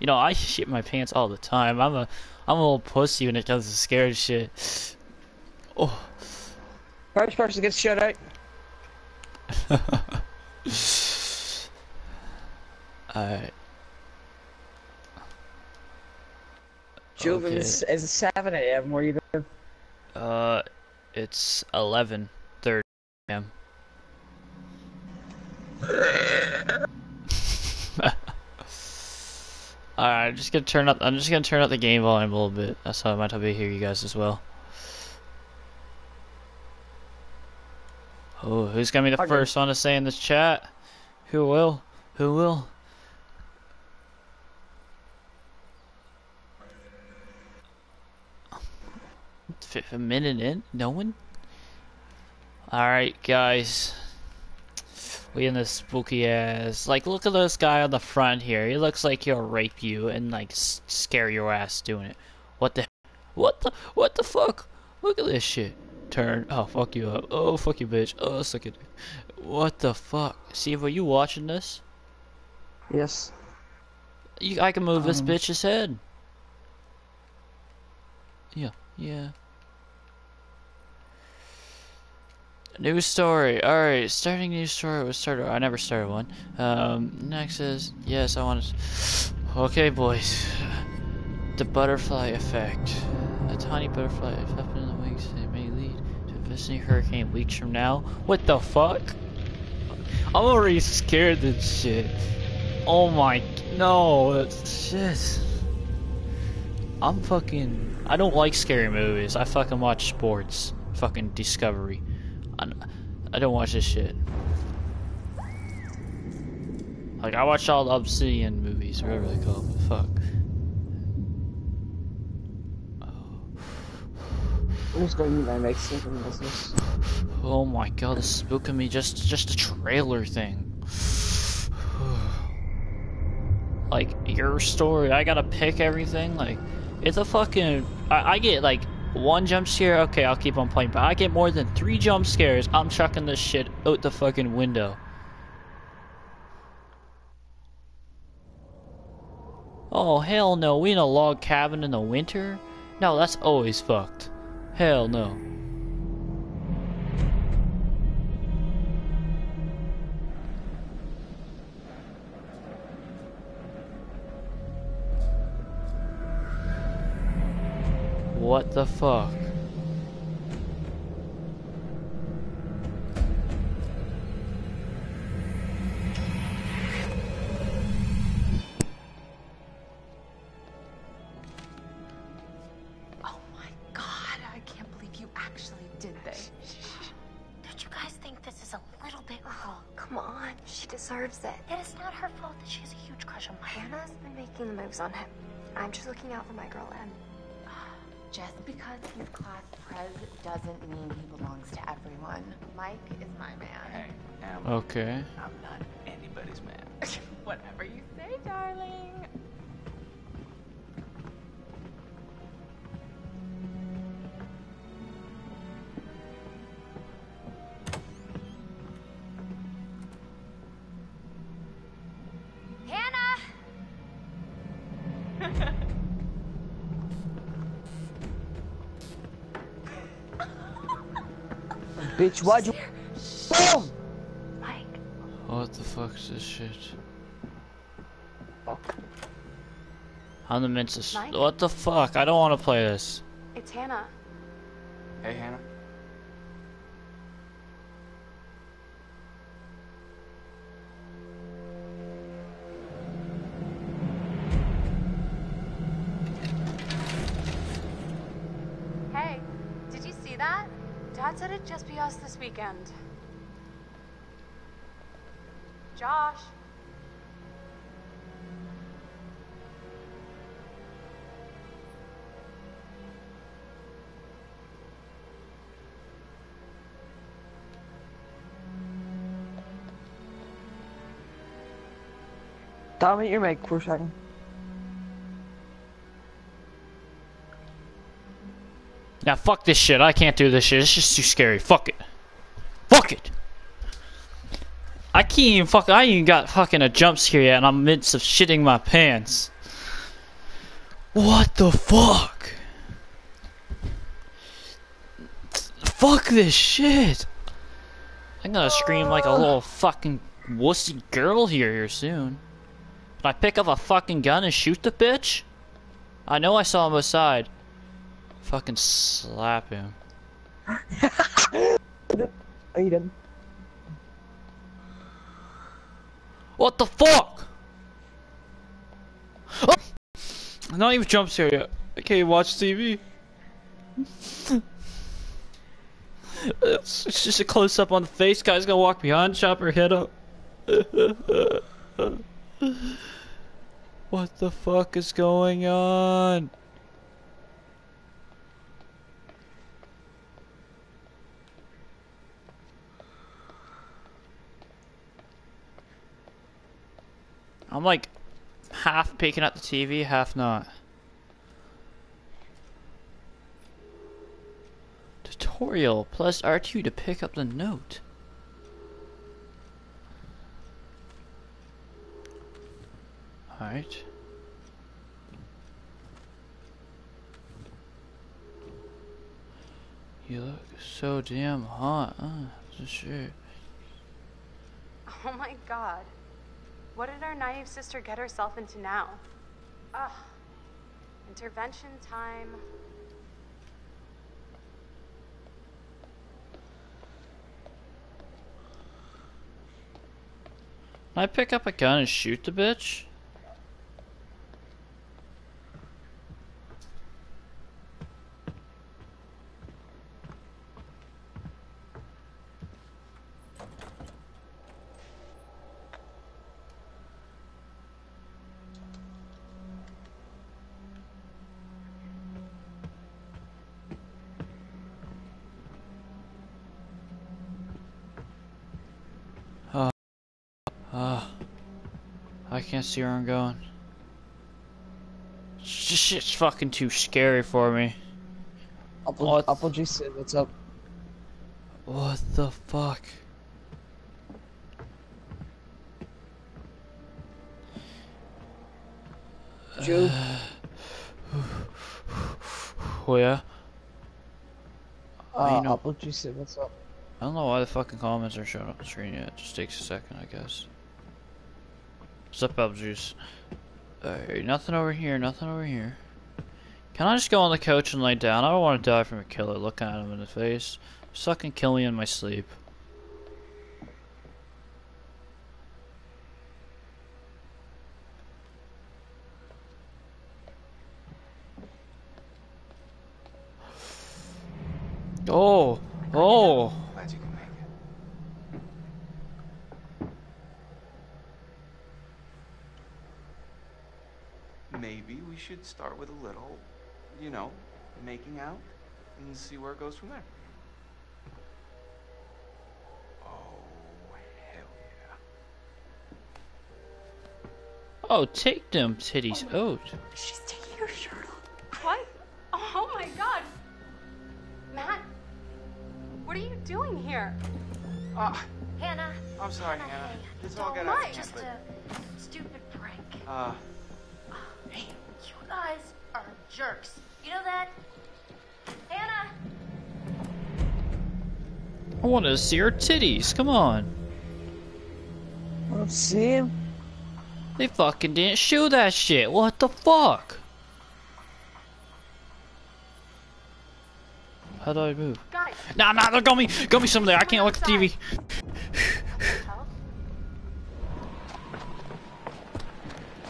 You know, I shit my pants all the time. I'm a, I'm a little pussy when it comes to scared shit. Oh. First person gets shut out. Alright. Juven Okay. is, is 7 a.m. where you live. Uh, it's eleven thirty a.m. Alright, I'm just gonna turn up. I'm just gonna turn up the game volume a little bit. That's how I might be able to hear you guys as well. Oh, who's gonna be the Okay. first one to say in this chat? Who will? Who will? A minute in? No one? Alright, guys. We in this spooky ass. Like, look at this guy on the front here. He looks like he'll rape you and, like, s- scare your ass doing it. What the? What the? What the fuck? Look at this shit. Turn. Oh, fuck you up. Oh, fuck you, bitch. Oh, suck it. What the fuck? Steve, are you watching this? Yes. You, I can move this Um. bitch's head. Yeah, yeah. New story. Alright, starting new story. We started. I never started one. Um, next is yes, I want to. Okay, boys. The butterfly effect. A tiny butterfly effect in the wings that may lead to a visiting hurricane weeks from now. What the fuck? I'm already scared of this shit. Oh my, no, that's shit. I'm fucking. I don't like scary movies. I fucking watch sports. Fucking Discovery. I, I don't watch this shit. Like I watch all the Obsidian movies, whatever they call them. Fuck. I'm just going to eat my Mexican business. Oh my god, this is spooking me. Just, just a trailer thing. like your story, I gotta pick everything. Like it's a fucking. I, I get like one jump scare. Okay, I'll keep on playing. But I get more than three jump scares. I'm chucking this shit out the fucking window. Oh hell no! We in a log cabin in the winter? No, that's always fucked. Hell no. Making the fuck? Oh my god, I can't believe you actually did this. Don't you guys think this is a little bit. Oh, come on, she deserves it. It is not her fault that she has a huge crush on my. Hannah's been making moves on him. I'm just looking out for my girl Em. Just because he's class prez doesn't mean he belongs to everyone. Mike is my man. Hey, Em, Okay. I'm not anybody's man. Whatever you say, darling. Bitch, why'd you. Boom! Mike, What the fuck is this shit? Fuck. I'm the minces. Mike? What the fuck? I don't want to play this. it's Hannah. Hey, Hannah. Hey, did you see that? Said be us this weekend. Josh. Dominate your mic for a second. Now fuck this shit. I can't do this shit. It's just too scary. Fuck it. Fuck it. I can't even fuck. I even got fucking a jump scare yet, and I'm midst of shitting my pants. What the fuck? Fuck this shit! I'm gonna scream like a little fucking wussy girl here here soon. Can I pick up a fucking gun and shoot the bitch? I know I saw him aside. Fucking slap him. Are you done? What the fuck? Oh! I'm not even jump scare yet. I can't even watch TV. it's it's just a close up on the face. Guy's gonna walk behind, chop her head up. what the fuck is going on? I'm like half peeking at the TV, half not. Tutorial plus R2 to pick up the note. Alright. You look so damn hot, huh? Sure. Oh my god. What did our naive sister get herself into now? Ugh. Intervention time. Can I pick up a gun and shoot the bitch? Ah, I can't see where I'm going. This shit's fucking too scary for me. Apple, What? Apple Juice said, what's up? What the fuck? Joe, Oh yeah? uh, Apple Juice said, what's up? I don't know why the fucking comments are showing up on the screen yet. It just takes a second, I guess. What's up, Juice? Alright, nothing over here, nothing over here. Can I just go on the couch and lay down? I don't want to die from a killer looking at him in the face. Sucking kill me in my sleep. Oh, oh. Glad you can make it. Maybe we should start with a little, you know, making out and see where it goes from there. Oh, hell yeah. Oh, take them titties out. She's taking her shirt off. What? Oh my god. Matt, what are you doing here? Ah, Hannah. I'm sorry, Hannah, Hannah. hey, This all don't got out of mind, hand, Just but, a stupid prank. uh, Hey, you guys are jerks. You know that? Hannah. I want to see her titties. Come on. I don't see him. They fucking didn't show that shit. What the fuck? How do I move? Guys, Nah, nah, they got me. Got me some there. I can't look at the TV.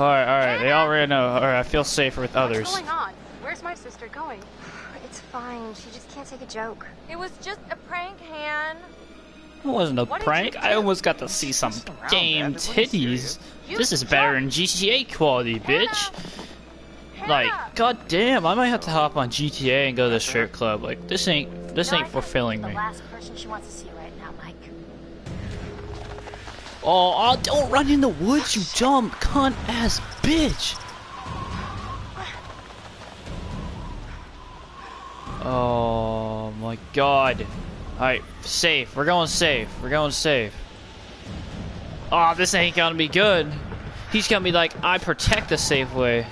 Alright, alright. They already know. Alright, I feel safer with others. What's going on? Where's my sister going? It's fine. She just can't take a joke. It was just a prank, Han. It wasn't a What prank. I almost got to see some around, damn Dad. It wasn't titties. This is better than GTA quality, bitch. Like, Hannah! god damn, I might have to hop on GTA and go to the strip club. Like, this ain't this No, ain't think fulfilling The me. Oh, oh, don't run in the woods, you dumb cunt ass bitch. Oh my god. Alright, safe. We're going safe. We're going safe. Oh, this ain't gonna be good. He's gonna be like, I protect the safe way.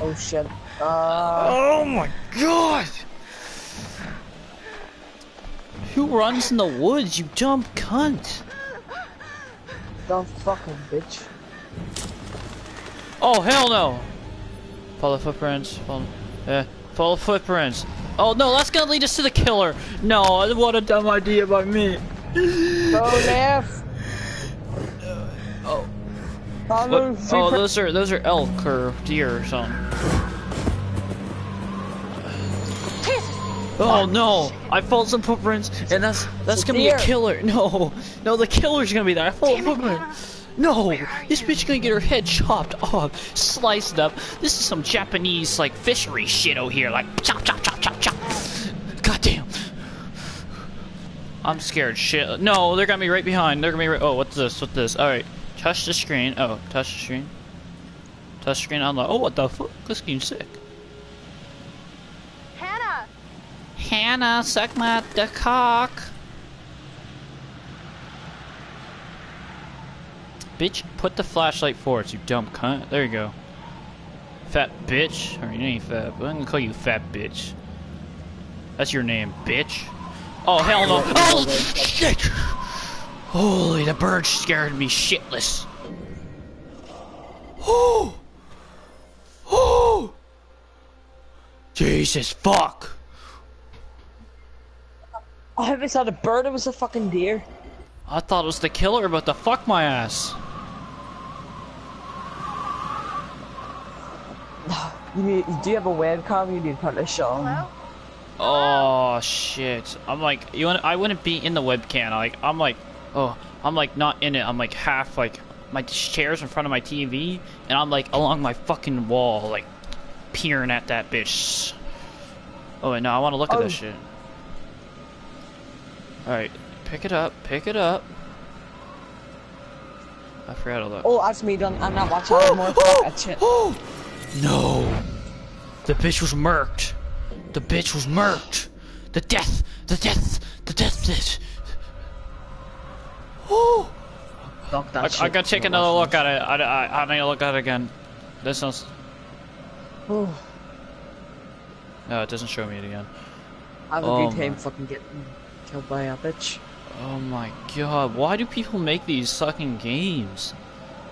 Oh shit. Uh, Oh my god! Who runs in the woods, you dumb cunt? Don't fucking bitch. Oh hell no! Follow footprints. Follow, yeah, follow footprints. Oh no, that's gonna lead us to the killer. No, what a dumb idea by me. Go left. Oh, Follow. what? oh, those are those are elk or deer or something. Oh no! I followed some footprints, and that's that's gonna be a killer. No, no, the killer's gonna be there. I followed footprints. No, this bitch gonna get her head chopped off, sliced up. This is some Japanese like fishery shit over here, like chop, chop, chop, chop, chop. God damn. I'm scared. Shit. No, they're gonna be right behind. They're gonna be right. Oh, what's this? What's this? All right. Touch the screen. Oh, touch the screen. Touch the screen unlock. Oh, what the fuck? This game's sick. Hannah! Hannah, suck my the cock. Bitch, put the flashlight forward, you dumb cunt. There you go. Fat bitch. Or you ain't fat, but I'm gonna call you fat bitch. That's your name, bitch. Oh, hell no. Oh, shit! Holy, the bird scared me shitless. Oh! Oh! Jesus fuck! I haven't saw the bird. It was a fucking deer. I thought it was the killer, but the fuck my ass. You need, do you have a webcam? You need to put this on. Hello? Oh shit! I'm like, you want? I wouldn't be in the webcam. Like, I'm like, oh, I'm like not in it. I'm like half like my chair's in front of my TV, and I'm like along my fucking wall, like peering at that bitch. Oh wait, no, I want to look at Oh. this shit. All right, pick it up, pick it up. I forgot to look. Oh, that's me done. I'm not watching anymore. Oh, that shit. Oh, oh! No! The bitch was murked. The bitch was murked. The death, the death, the death bitch. Oh! Fuck that I, shit. I gotta take another look at it. I, I, I need to look at it again. This one's. watching. No, it doesn't show me it again. I have a Oh good time fucking getting killed by a bitch. Oh my god, why do people make these fucking games?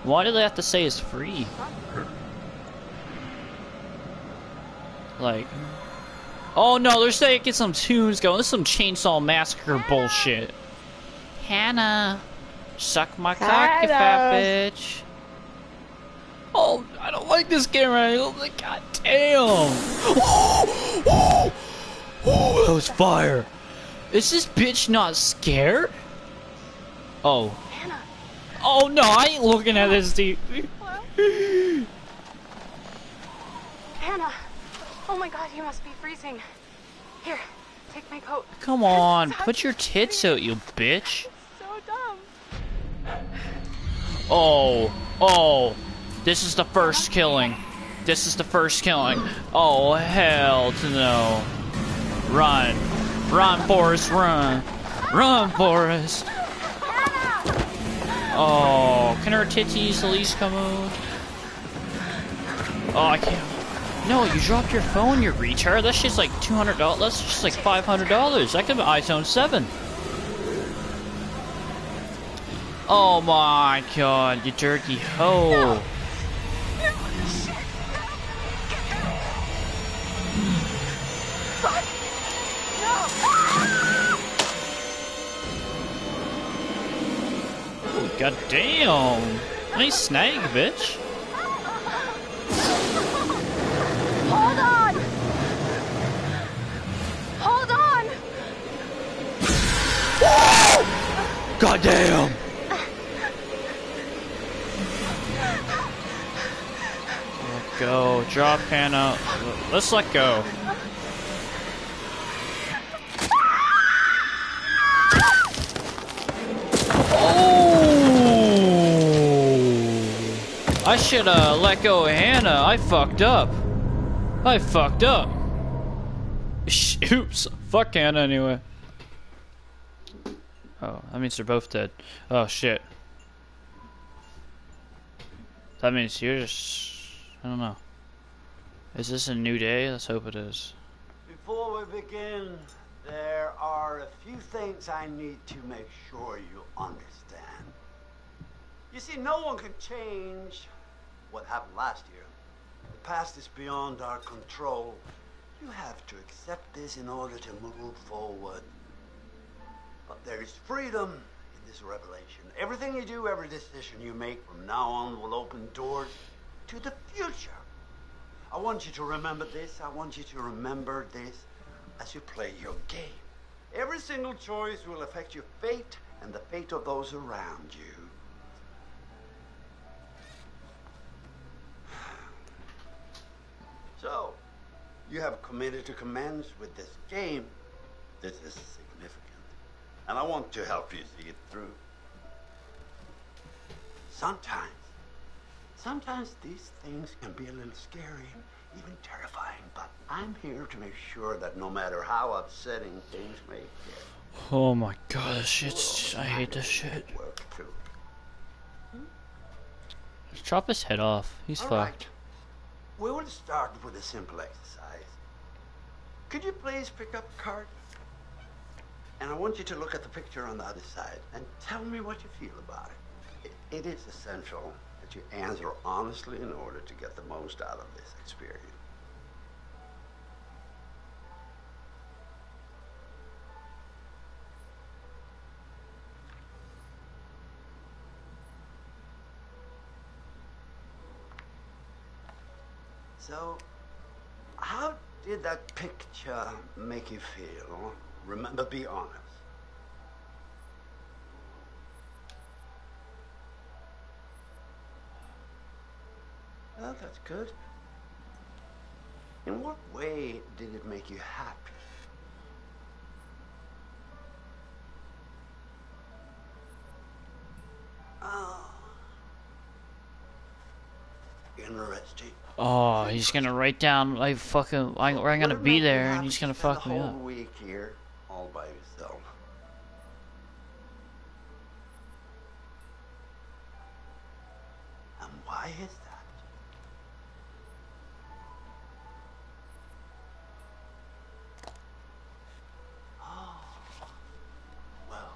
Why do they have to say it's free? Like, oh no, they're saying get some tunes going. This is some Chainsaw Massacre bullshit. Hannah, suck my cock, you fat bitch. Oh, I don't like this game right now. Like, God damn. Oh, oh, oh, that was fire. Is this bitch not scared? Oh. Oh no, I ain't looking at this deep. Hannah! Oh my god, you must be freezing. Here, take my coat. Come on, put your tits out, you bitch. So dumb. Oh, oh. This is the first killing. This is the first killing. Oh, hell to no. Run. Run, Forrest, run. Run, Forrest. Oh, can her titties at least come out? Oh, I can't. No, you dropped your phone, you retard. That shit's like $200. That's just like $500. That could be iPhone 7. Oh my god, you dirty hoe. God damn. Nice snag, bitch. Hold on! Hold on! God damn. Let go. Drop Hannah. Let's let go. I should uh let go of Hannah. I fucked up. I fucked up. Oops. Fuck Hannah anyway. Oh, that means they're both dead. Oh shit. That means you're just. I don't know. Is this a new day? Let's hope it is. Before we begin, there are a few things I need to make sure you understand. You see, no one can change what happened last year. The past is beyond our control. You have to accept this in order to move forward. But there is freedom in this revelation. Everything you do, every decision you make from now on will open doors to the future. I want you to remember this. I want you to remember this as you play your game. Every single choice will affect your fate and the fate of those around you. So, you have committed to commence with this game. This is significant. And I want to help you see it through. Sometimes, sometimes these things can be a little scary, even terrifying, but I'm here to make sure that no matter how upsetting things may get, Oh my god, this shit's. I hate this shit. work through. Chop his head off. He's All fucked. right. We will start with a simple exercise. Could you please pick up a card? And I want you to look at the picture on the other side and tell me what you feel about it. It, it is essential that you answer honestly in order to get the most out of this experience. So, how did that picture make you feel? Remember, be honest. Well, that's good. In what way did it make you happy? Oh. Interesting. Oh, he's gonna write down like fucking. I, I'm gonna be there, and he's gonna fuck me up. week here, all by yourself. And why is that? Oh, well,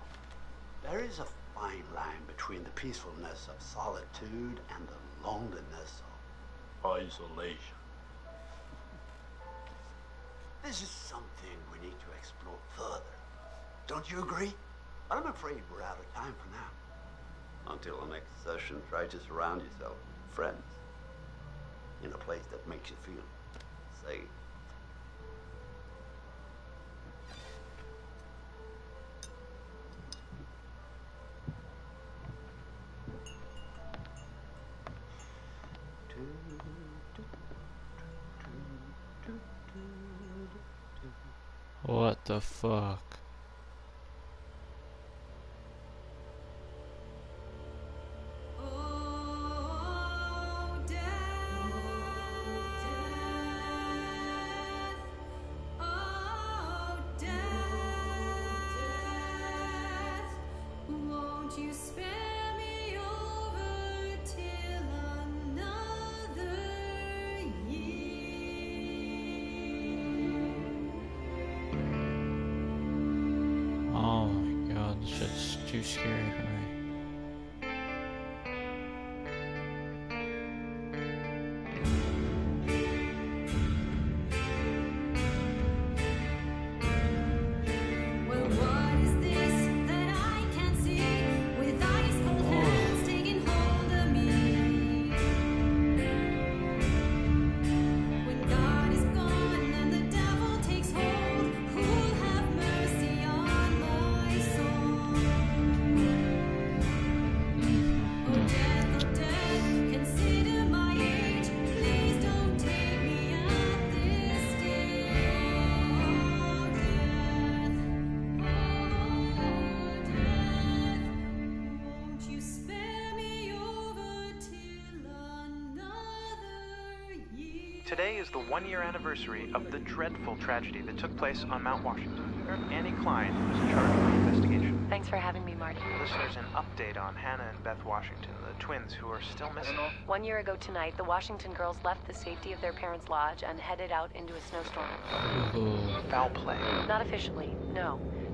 there is a fine line between the peacefulness of solitude and the loneliness of isolation. This is something we need to explore further. Don't you agree? I'm afraid we're out of time for now. Until the next session, try to surround yourself with friends in a place that makes you feel safe. The fuck? Today is the one year anniversary of the dreadful tragedy that took place on Mount Washington. Annie Klein was in charge of the investigation. Thanks for having me, Marty. Listeners, an update on Hannah and Beth Washington, the twins who are still missing. One year ago tonight, the Washington girls left the safety of their parents' lodge and headed out into a snowstorm. Ooh. Foul play. Not officially, no.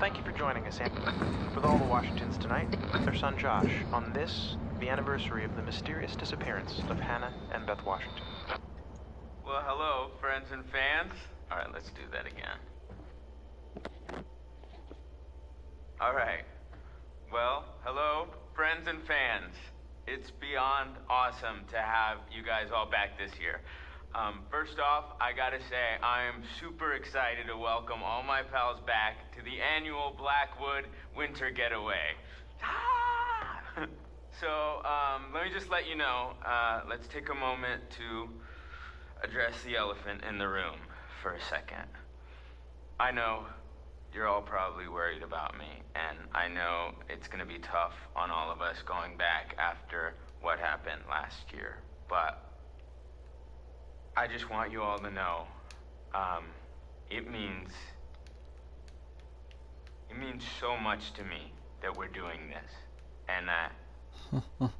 Thank you for joining us, and with all the Washingtons tonight, their son Josh, on this, the anniversary of the mysterious disappearance of Hannah and Beth Washington. Well, hello, friends and fans. All right, let's do that again. All right. Well, hello, friends and fans. It's beyond awesome to have you guys all back this year. Um, first off, I gotta say, I am super excited to welcome all my pals back to the annual Blackwood Winter Getaway. Ah! so, um, let me just let you know, uh, let's take a moment to address the elephant in the room for a second. I know you're all probably worried about me, and I know it's gonna be tough on all of us going back after what happened last year, but I just want you all to know, um, it means, it means so much to me that we're doing this, and that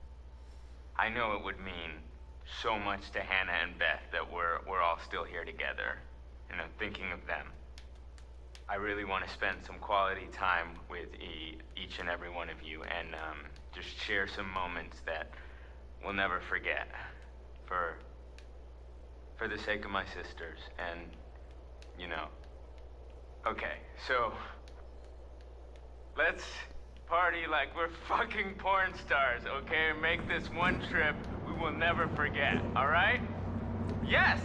I know it would mean so much to Hannah and Beth that we're we're all still here together, and I'm thinking of them. I really want to spend some quality time with e- each and every one of you, and um, just share some moments that we'll never forget, for for the sake of my sisters, and you know. Okay, so let's party like we're fucking porn stars, okay? Make this one trip we will never forget, alright? Yes!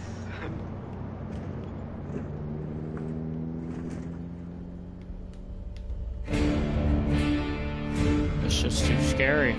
It's just too scary.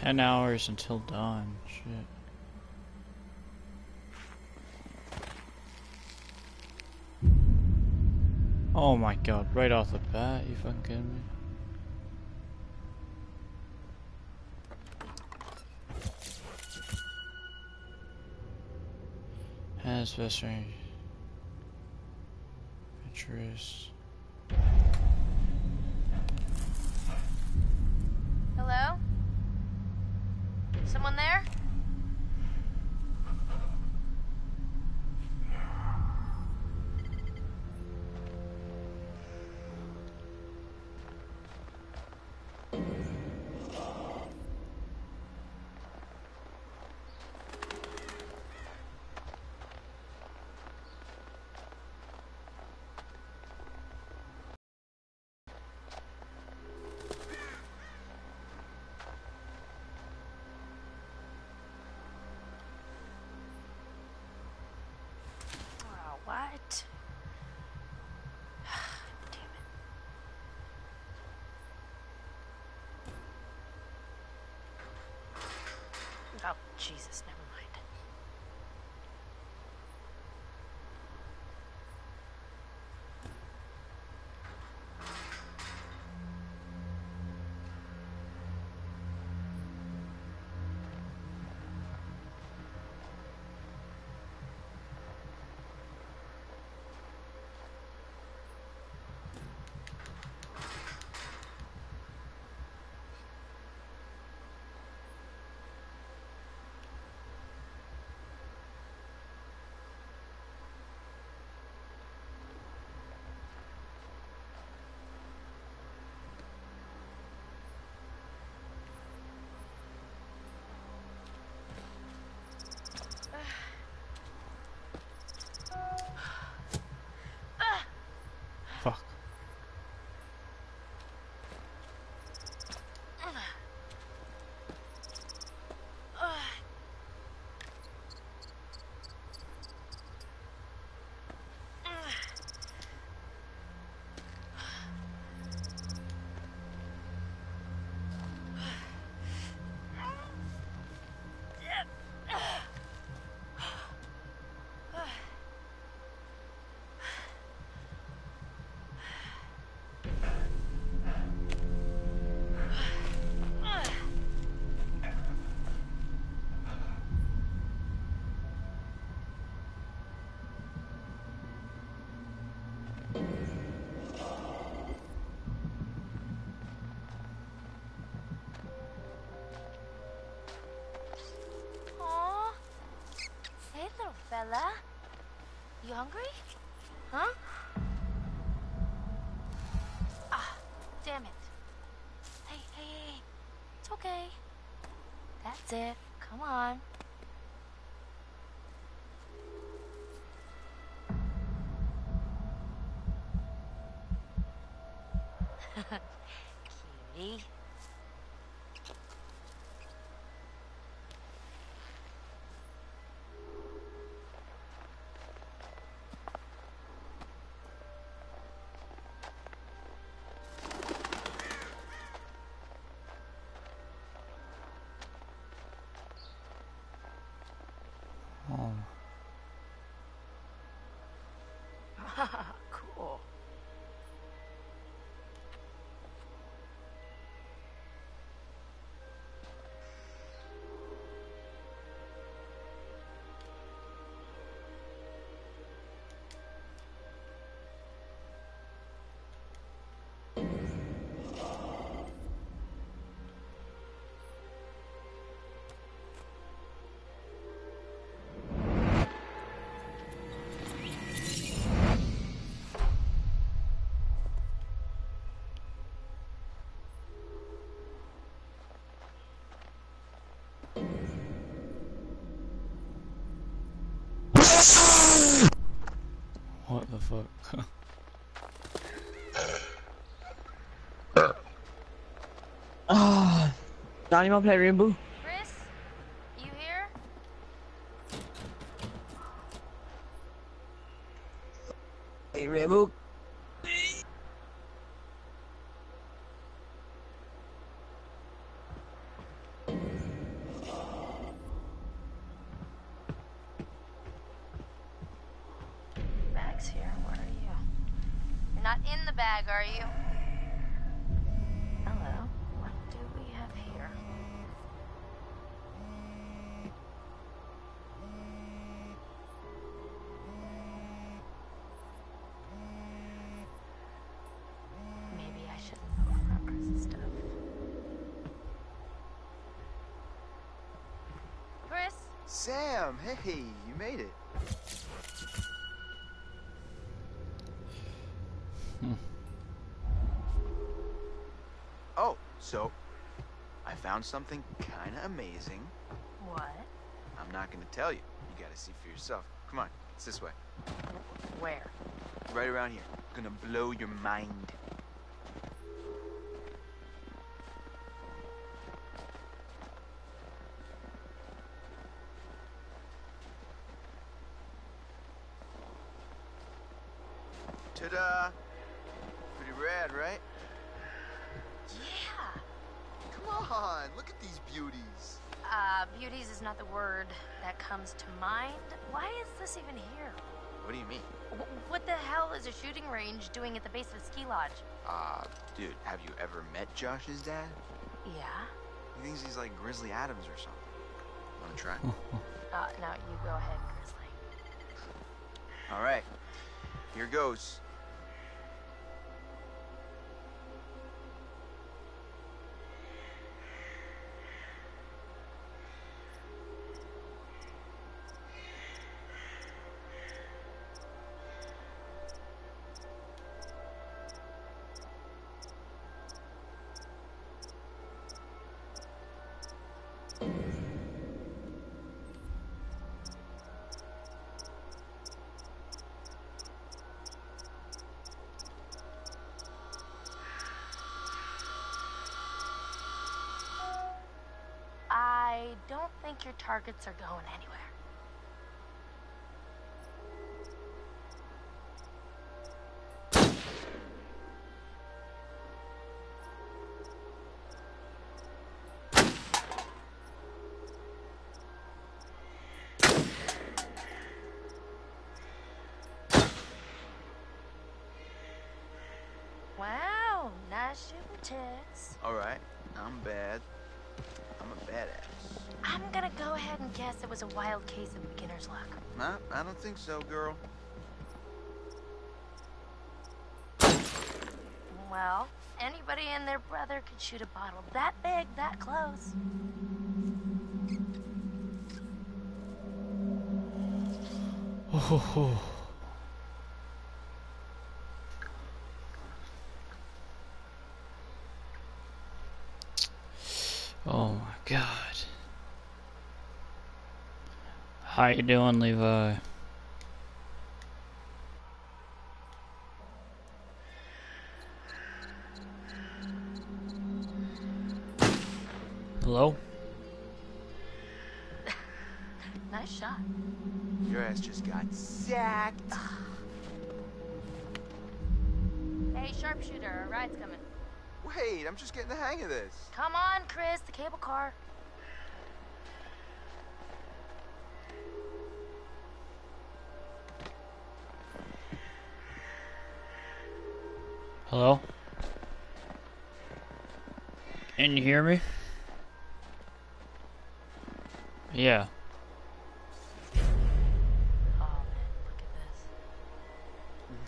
Ten hours until dawn. Shit. Oh my god, right off the bat, you fucking kidding me? Has best range. Adventurous. Jesus, never mind. hungry? Huh? Ah, damn it. Hey, hey, hey. It's okay. That's it. Come on. Cutie. Oh. cool. What the fuck? Ah, Johnny, wanna play Rainbow? Sam, hey, you made it. Hmm. Oh, so I found something kind of amazing. What? I'm not going to tell you. You got to see for yourself. Come on, it's this way. Where? Right around here. Gonna blow your mind. Range doing at the base of a ski lodge? Uh, dude, have you ever met Josh's dad? Yeah. He thinks he's like Grizzly Adams or something. Wanna try? Uh, no, you go ahead, Grizzly. All right, here goes. I don't think your targets are going anywhere. Wow, nice shooting, Tex. All right, I'm bad. I'm gonna go ahead and guess it was a wild case of beginner's luck. Nah, I don't think so, girl. Well, anybody and their brother could shoot a bottle that big, that close. Oh, oh, oh! Oh my god. How you doing, Levi? Hello? Nice shot. Your ass just got sacked. Hey, sharpshooter, our ride's coming. Wait, I'm just getting the hang of this. Come on, Chris, the cable car. Hello? Can you hear me? Yeah.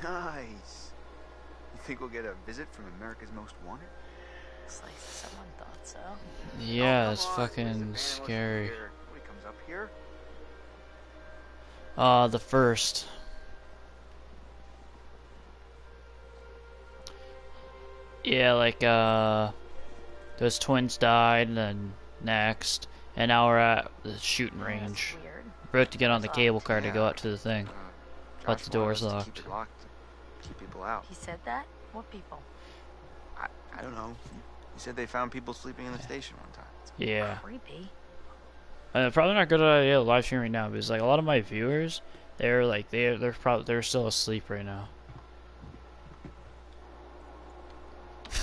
Nice. You think we'll get a visit from America's Most Wanted? Looks like someone thought so. Yeah, Oh, it's on, fucking van? Scary. here? What, comes up here? Uh, the first. Yeah, like, uh, those twins died, and then next, and now we're at the shooting range. We're about to get on the cable car to go Yeah. out to the thing. But the door's wanted us to locked. Keep locked. Keep people out. He said that? What people? I, I don't know. He said they found people sleeping in the station one time. Yeah. Creepy. Uh, probably not a good idea to live stream right now because like a lot of my viewers, they're like they they're probably they're still asleep right now.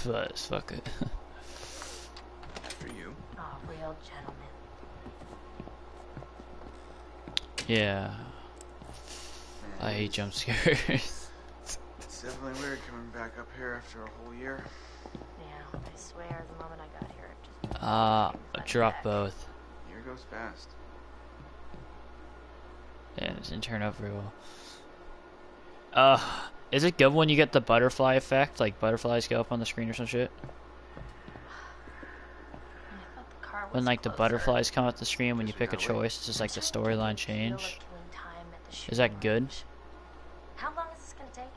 But fuck it. For you. Oh, real gentleman. yeah. I hate jump scares. It's definitely weird coming back up here after a whole year. Yeah, I swear, the moment I got here, it just. uh, drop both. Year goes fast. Yeah, it didn't turn out very well. Uh, is it good when you get the butterfly effect? Like butterflies go up on the screen or some shit? When was like the butterflies come up the screen when you pick a choice, it's just like the storyline change. Is that good? How long is this gonna take?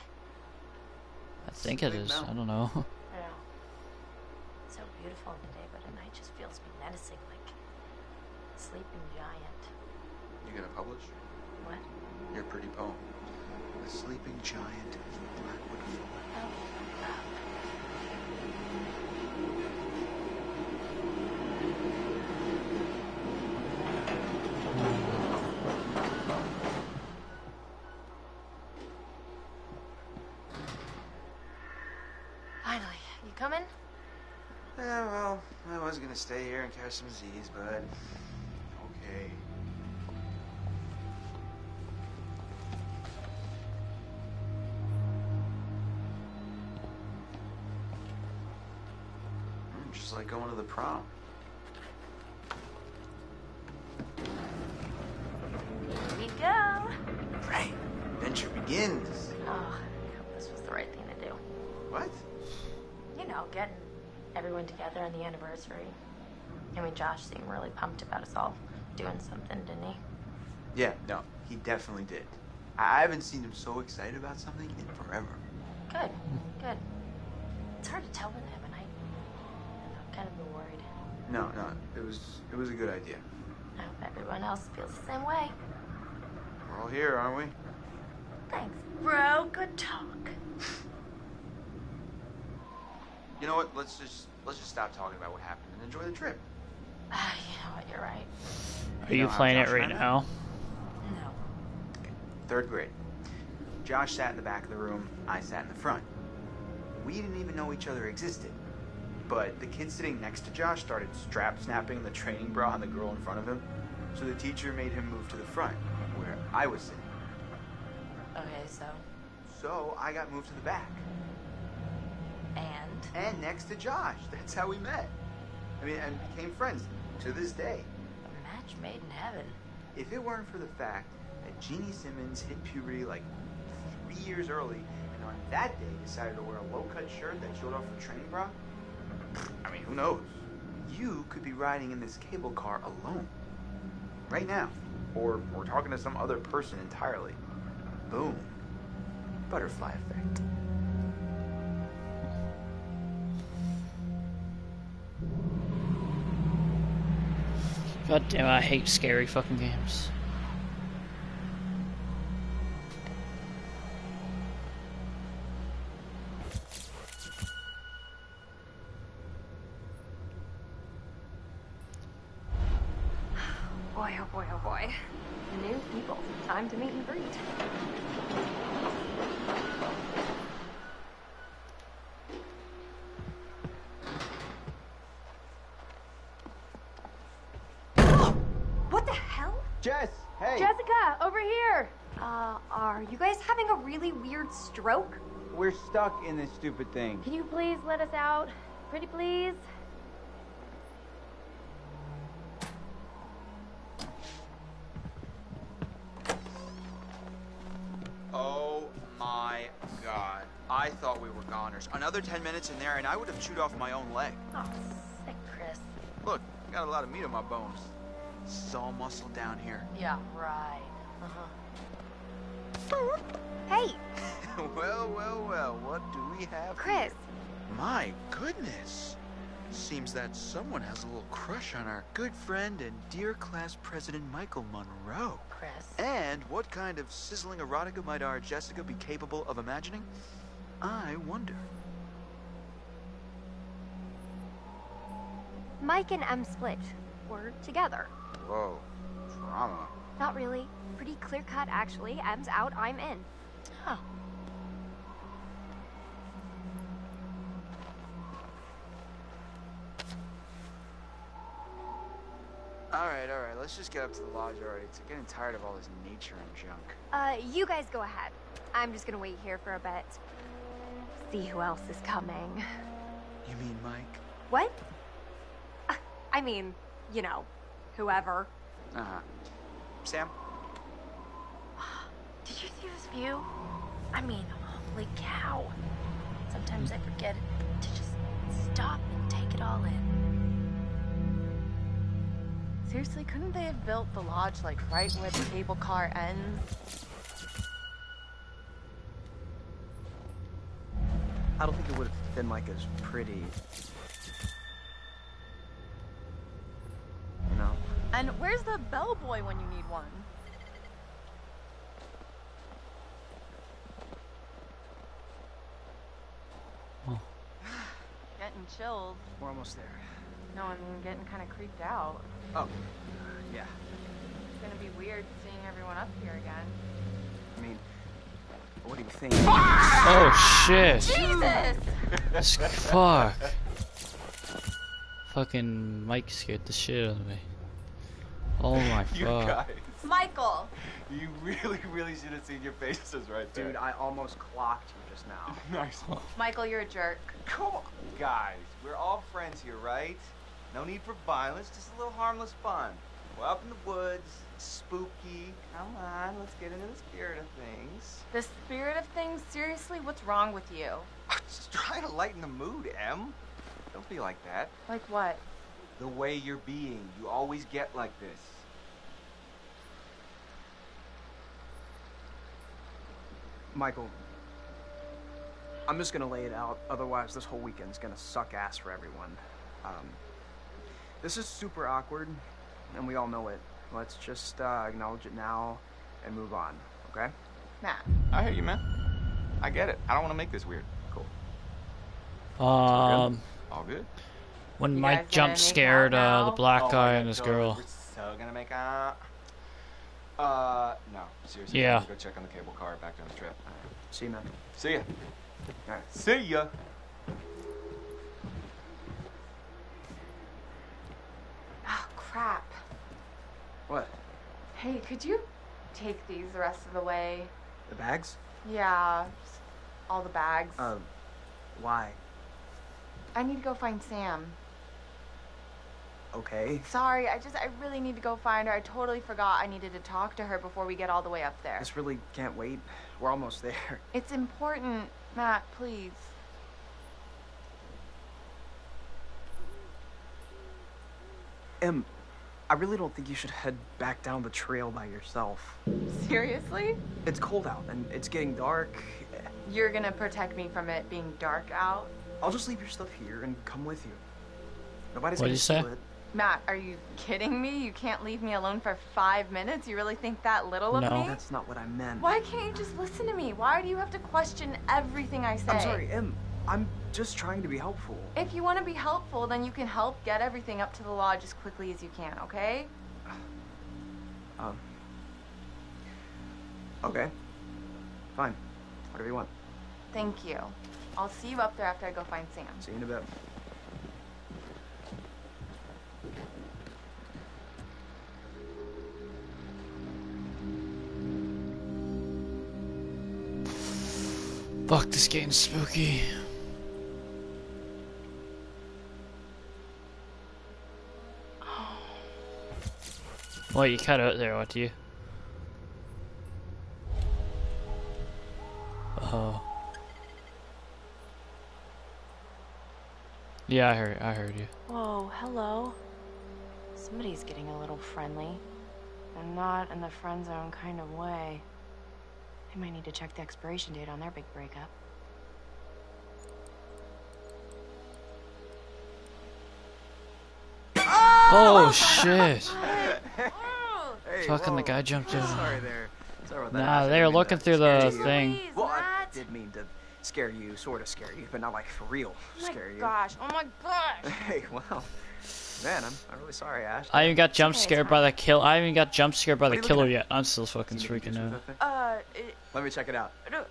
I think it is. I don't know. Yeah. So beautiful today, but at night just feels menacing, like a sleeping giant. You gonna publish? What? Your pretty poem. The Sleeping Giant gonna stay here and catch some Z's, but okay. Mm, Just like going to the prom. Josh seemed really pumped about us all doing something, didn't he? Yeah, no, he definitely did. I haven't seen him so excited about something in forever. Good, good. It's hard to tell with him, and I, I've kind of worried. No, no, it was it was a good idea. I hope everyone else feels the same way. We're all here, aren't we? Thanks, bro. Good talk. You know what? Let's just let's just stop talking about what happened and enjoy the trip. Ah, you know what? You're right. Are you know how playing it right and I met? now? No. Third grade. Josh sat in the back of the room. I sat in the front. We didn't even know each other existed. But the kid sitting next to Josh started strap snapping the training bra on the girl in front of him. So the teacher made him move to the front, where I was sitting. Okay, so So I got moved to the back. and And next to Josh. That's how we met. I mean, and became friends to this day. a match made in heaven. If it weren't for the fact that Jeannie Simmons hit puberty like three years early, and on that day decided to wear a low-cut shirt that showed off her training bra, I mean, who knows? You could be riding in this cable car alone, right now, or or talking to some other person entirely. Boom, butterfly effect. God damn, I hate scary fucking games. Boy, oh boy, oh boy. New people. Time to meet and greet. What the hell? Jess, hey. Jessica, over here. Uh, are you guys having a really weird stroke? We're stuck in this stupid thing. Can you please let us out? Pretty please? Oh my god. I thought we were goners. Another 10 minutes in there and I would have chewed off my own leg. Oh, sick, Chris. Look, got a lot of meat on my bones. This is all muscle down here. Yeah, right. Uh-huh. Hey, well, well, well, what do we have Chris. here? My goodness. Seems that someone has a little crush on our good friend and dear class president Michael Munroe. Chris. And what kind of sizzling erotica might our Jessica be capable of imagining? I wonder. Mike and Em split. We're together. Whoa, drama. Not really. Pretty clear cut, actually. M's out, I'm in. Huh. All right, all right, let's just get up to the lodge already. It's getting tired of all this nature and junk. Uh, you guys go ahead. I'm just gonna wait here for a bit. See who else is coming. You mean Mike? What? Uh, I mean, you know, whoever. Uh-huh. Sam? Did you see this view? I mean, holy cow. Sometimes I forget to just stop and take it all in. Seriously, couldn't they have built the lodge like right where the cable car ends? I don't think it would have been like as pretty. You know? And where's the bellboy when you need one? Getting chilled. We're almost there. No, I mean getting kind of creeped out. Oh, yeah. It's gonna be weird seeing everyone up here again. I mean, what do you think? Oh shit! Jesus! Fuck. Fucking Mike scared the shit out of me. Oh my You fuck. guys, Michael! you really, really should have seen your faces right there. Dude, I almost clocked you just now. nice. Michael, you're a jerk. Come on, guys. We're all friends here, right? No need for violence, just a little harmless fun. We're up in the woods, spooky. Come on, let's get into the spirit of things. The spirit of things? Seriously, what's wrong with you? Just trying to lighten the mood, Em. Don't be like that. Like what? The way you're being, you always get like this. Michael, I'm just gonna lay it out. Otherwise, this whole weekend's gonna suck ass for everyone. Um, this is super awkward, and we all know it. Let's just uh, acknowledge it now and move on, okay? Matt. I hear you, man. I get it. I don't want to make this weird. Cool. Um, All good. When You Mike guys jump scared uh, the black Oh guy and this so girl. We're so gonna make out. Uh, no, seriously. Yeah. Go check on the cable car back down the strip. See you, man. See ya. See ya. Oh, crap. What? Hey, could you take these the rest of the way? The bags? Yeah, all the bags. Uh, why? I need to go find Sam. Okay. Sorry, I just, I really need to go find her. I totally forgot I needed to talk to her before we get all the way up there. This really can't wait. We're almost there. It's important, Matt, please. Em, I really don't think you should head back down the trail by yourself. Seriously? It's cold out and it's getting dark. You're gonna protect me from it being dark out? I'll just leave your stuff here and come with you. Nobody's What'd gonna you say? steal it. Matt, are you kidding me? You can't leave me alone for five minutes? You really think that little of me? That's not what I meant. Why can't you just listen to me? Why do you have to question everything I say? I'm sorry, Em. I'm just trying to be helpful. If you want to be helpful, then you can help get everything up to the lodge as quickly as you can, okay? Um. Okay. Fine. Whatever you want. Thank you. I'll see you up there after I go find Sam. See you in a bit. Fuck, this game's spooky. Oh. Well, you cut out there, what do you? Oh. Yeah, I heard. I heard you. Whoa, hello. Somebody's getting a little friendly. And not in the friend zone kind of way. They might need to check the expiration date on their big breakup. Oh shit! Hey, Fucking the guy jumped in. Sorry there. Sorry about. Nah, I they were looking through the you. thing. Well, I did mean to scare you, sort of scare you, but not like for real Oh scare you. gosh, oh my gosh. Hey, wow. Man, I'm, I'm really sorry, Ash. I even got jump scared by the kill. I even got jump scared by the are you looking killer yet. I'm still fucking freaking out. Uh, it, Let me check it out. no.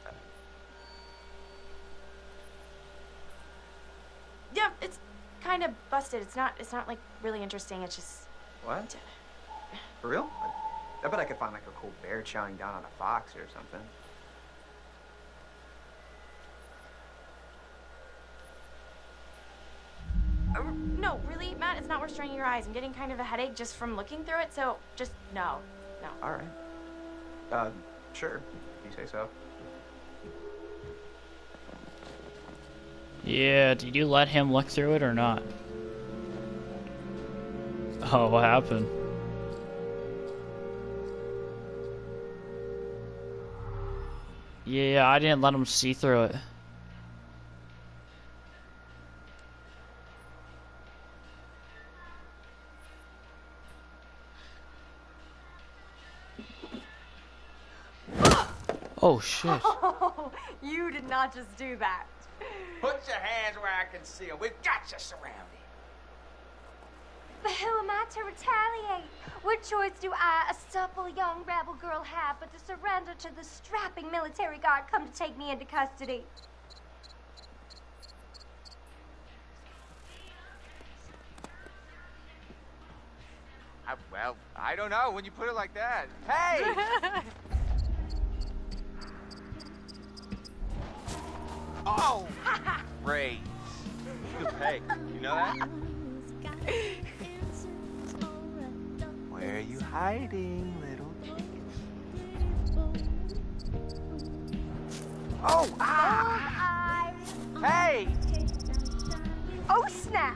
Yeah, it's kind of busted. It's not. It's not like really interesting. It's just. What? For real? I, I bet I could find like a cool bear chowing down on a fox or something. Uh, no, really, Matt. It's not worth straining your eyes. I'm getting kind of a headache just from looking through it. So just no, no. All right. Uh, sure. If you say so. Yeah, did you let him look through it or not? Oh, what happened? Yeah, I didn't let him see through it. Oh shit. Oh, you did not just do that. Put your hands where I can see them. We've got you surrounded. But who am I to retaliate? What choice do I, a supple young rebel girl, have but to surrender to the strapping military guard come to take me into custody? I, well, I don't know when you put it like that. Hey! oh! Great. Pay. You know that? Where are you hiding, little chicken? Oh! Ah! Hey! Oh, snap!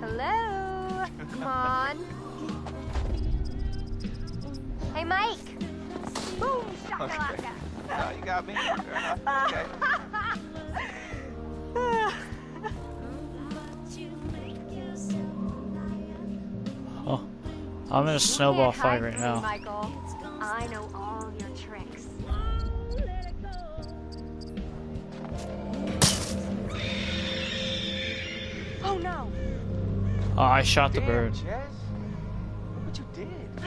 Hello? Come on. Hey, Mike. Boom, shakalaka. No, you got me. Okay. Oh, I'm in a snowball Can't fight right now. Michael. I know all your tricks. Oh no! Oh, I shot the Damn, bird.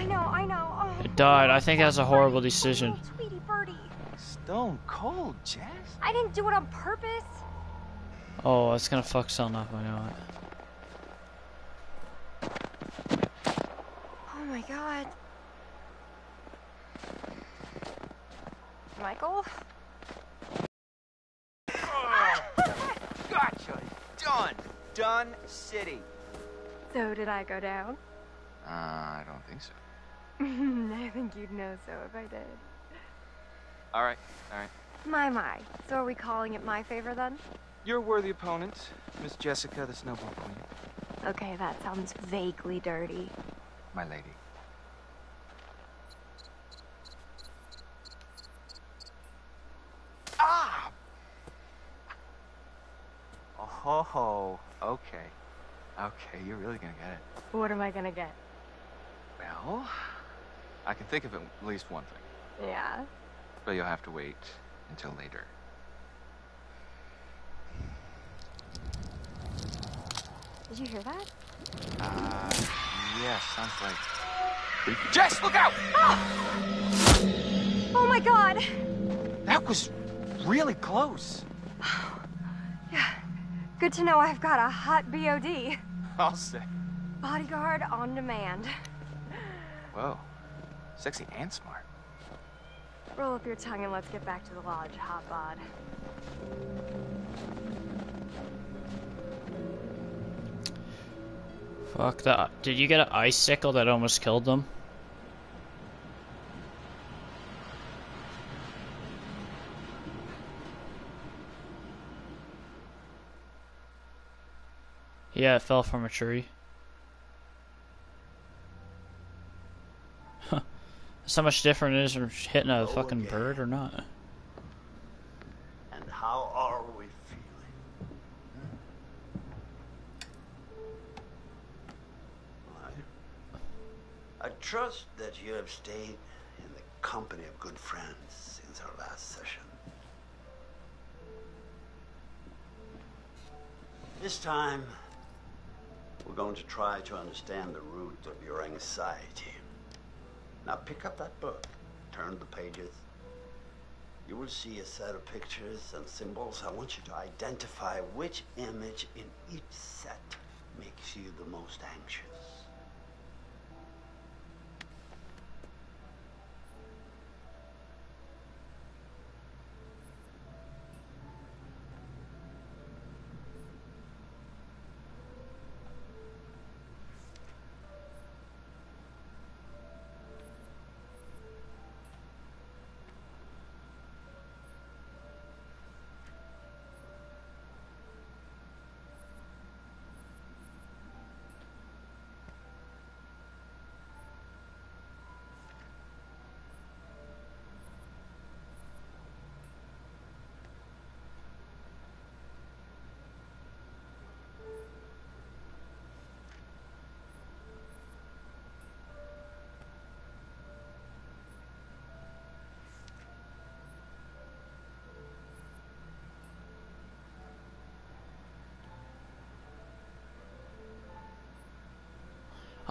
Know, I know. Oh, It died. I think that's a horrible decision. Tweety birdie. Stone cold, Jess. I didn't do it on purpose. Oh, it's gonna fuck something up. I know it. Oh my god. Michael? Gotcha. Done. Done city. So did I go down? Uh, I don't think so. I think you'd know so if I did. All right. All right. My, my. So are we calling it my favor then? You're a worthy opponent, Miss Jessica, the Snowball Queen. Okay, that sounds vaguely dirty. My lady. Ah, Oh, okay. Okay, you're really gonna get it. What am I gonna get? Well, I can think of at least one thing, Yeah. but you'll have to wait until later. Did you hear that? Uh, yeah, sounds like. Jess, look out! Oh my god! That was really close. Yeah. Good to know I've got a hot BOD. I'll say. Bodyguard on demand. Whoa, sexy and smart. Roll up your tongue and let's get back to the lodge, hot bod. Fuck that. Did you get an icicle that almost killed them? Yeah, it fell from a tree. How much different it is from hitting a oh, fucking bird or not. And how are we feeling? I, I trust that you have stayed in the company of good friends since our last session. This time, we're going to try to understand the root of your anxiety. Now pick up that book, turn the pages. You will see a set of pictures and symbols. I want you to identify which image in each set makes you the most anxious.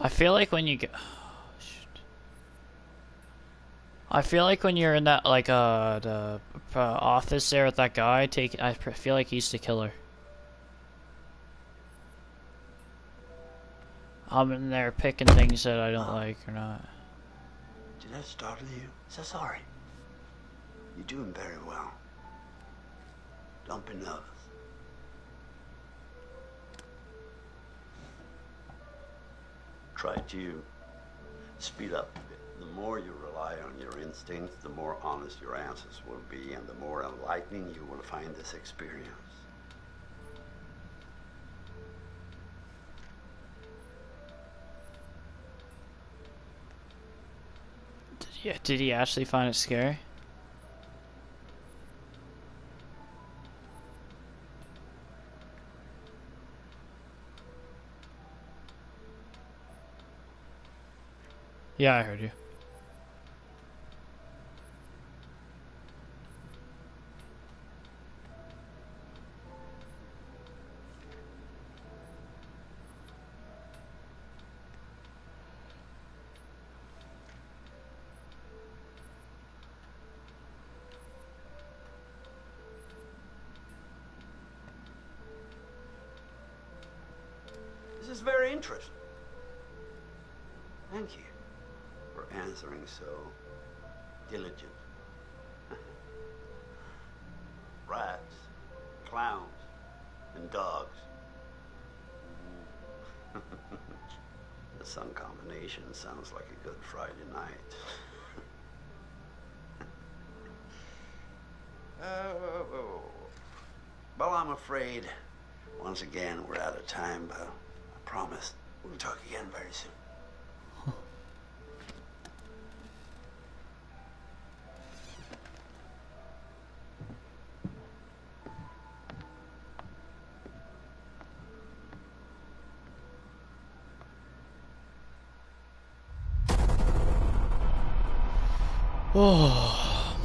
I feel like when you get. shit. I feel like when you're in that like uh the uh, office there with that guy, take I feel like he's the killer. I'm in there picking things that I don't like or not. Did that startle you? So sorry. You're doing very well. Don't be nervous. Try to speed up a bit. The more you rely on your instincts, the more honest your answers will be, and the more enlightening you will find this experience. He, did he actually find it scary? Yeah, I heard you. Good Friday night. Oh, well, I'm afraid once again we're out of time, but I promise we'll talk again very soon. Oh.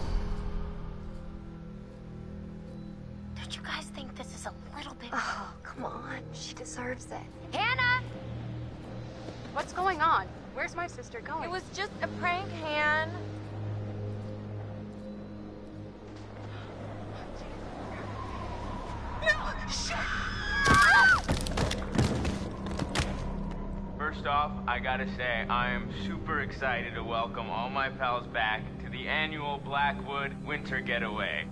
Don't you guys think this is a little bit. Oh, come on. She deserves it. Hannah! What's going on? Where's my sister going? It was just a prank, Han. First off, I gotta say, I am super excited to welcome all my pals back to the annual Blackwood Winter Getaway.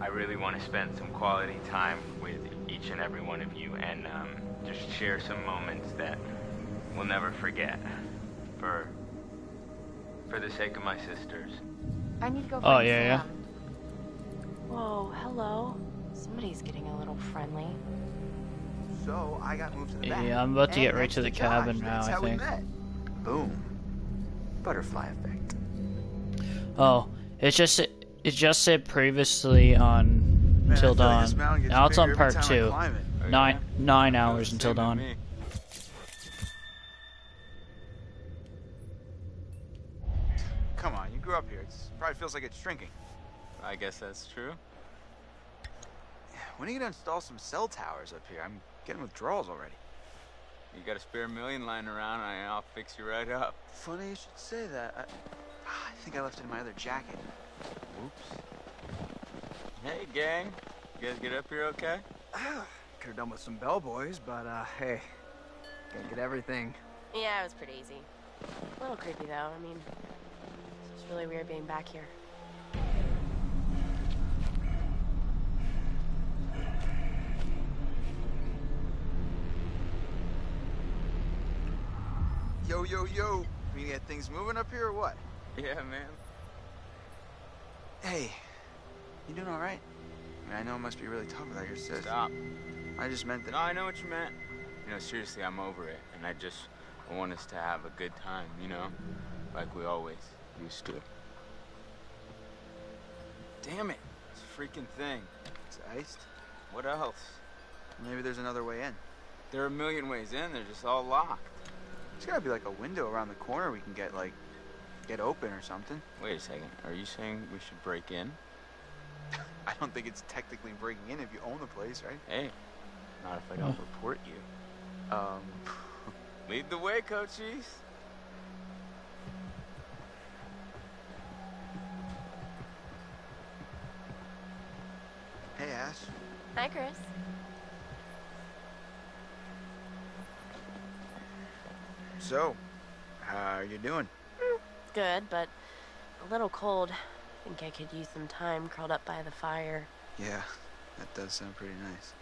I really want to spend some quality time with each and every one of you and um, just share some moments that we'll never forget. For for the sake of my sisters. I need to go Oh, find yeah, yeah. Sam. Whoa, hello. Somebody's getting a little friendly. So I got moved to the back. Yeah, I'm about to And get right to the Josh. cabin now, I think. Boom. Butterfly effect. Oh, it just it just said previously on Man, Till feel like Dawn. this mountain gets now it's on part every time I two. Nine it. Nine nine Yeah, hours until dawn. Come on, you grew up here. It probably feels like it's shrinking. I guess that's true. When are you gonna install some cell towers up here? I'm getting withdrawals already. You got a spare million lying around, and I'll fix you right up. Funny you should say that. I, I think I left it in my other jacket. Whoops. Hey, gang. You guys get up here okay? Could have done with some bellboys, but uh, hey, can't get everything. Yeah, it was pretty easy. A little creepy though. I mean, it's really weird being back here. Yo, yo, yo. We get things moving up here or what? Yeah, man. Hey, you doing all right? I mean, I know it must be really tough without your sis. Stop. I just meant that. No, I know what you meant. You know, seriously, I'm over it, and I just I want us to have a good time, you know? Like we always used to. Damn it. This freaking thing. It's iced. What else? Maybe there's another way in. There are a million ways in, they're just all locked. There's gotta be like a window around the corner we can get like get open or something. Wait a second. Are you saying we should break in? I don't think it's technically breaking in if you own the place, right? Hey, not if I don't report you. Um, Lead the way, Cochise. hey Ash. Hi, Chris. So, how are you doing? Good, but a little cold. I think I could use some time curled up by the fire. Yeah, that does sound pretty nice.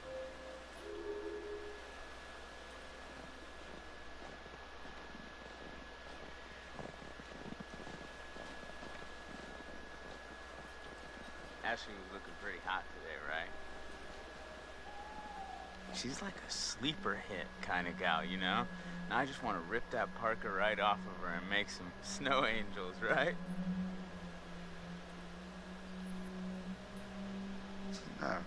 Ashley was looking pretty hot today, right? She's like a sleeper hit kind of gal, you know? And I just want to rip that Parker right off of her and make some snow angels, right? No.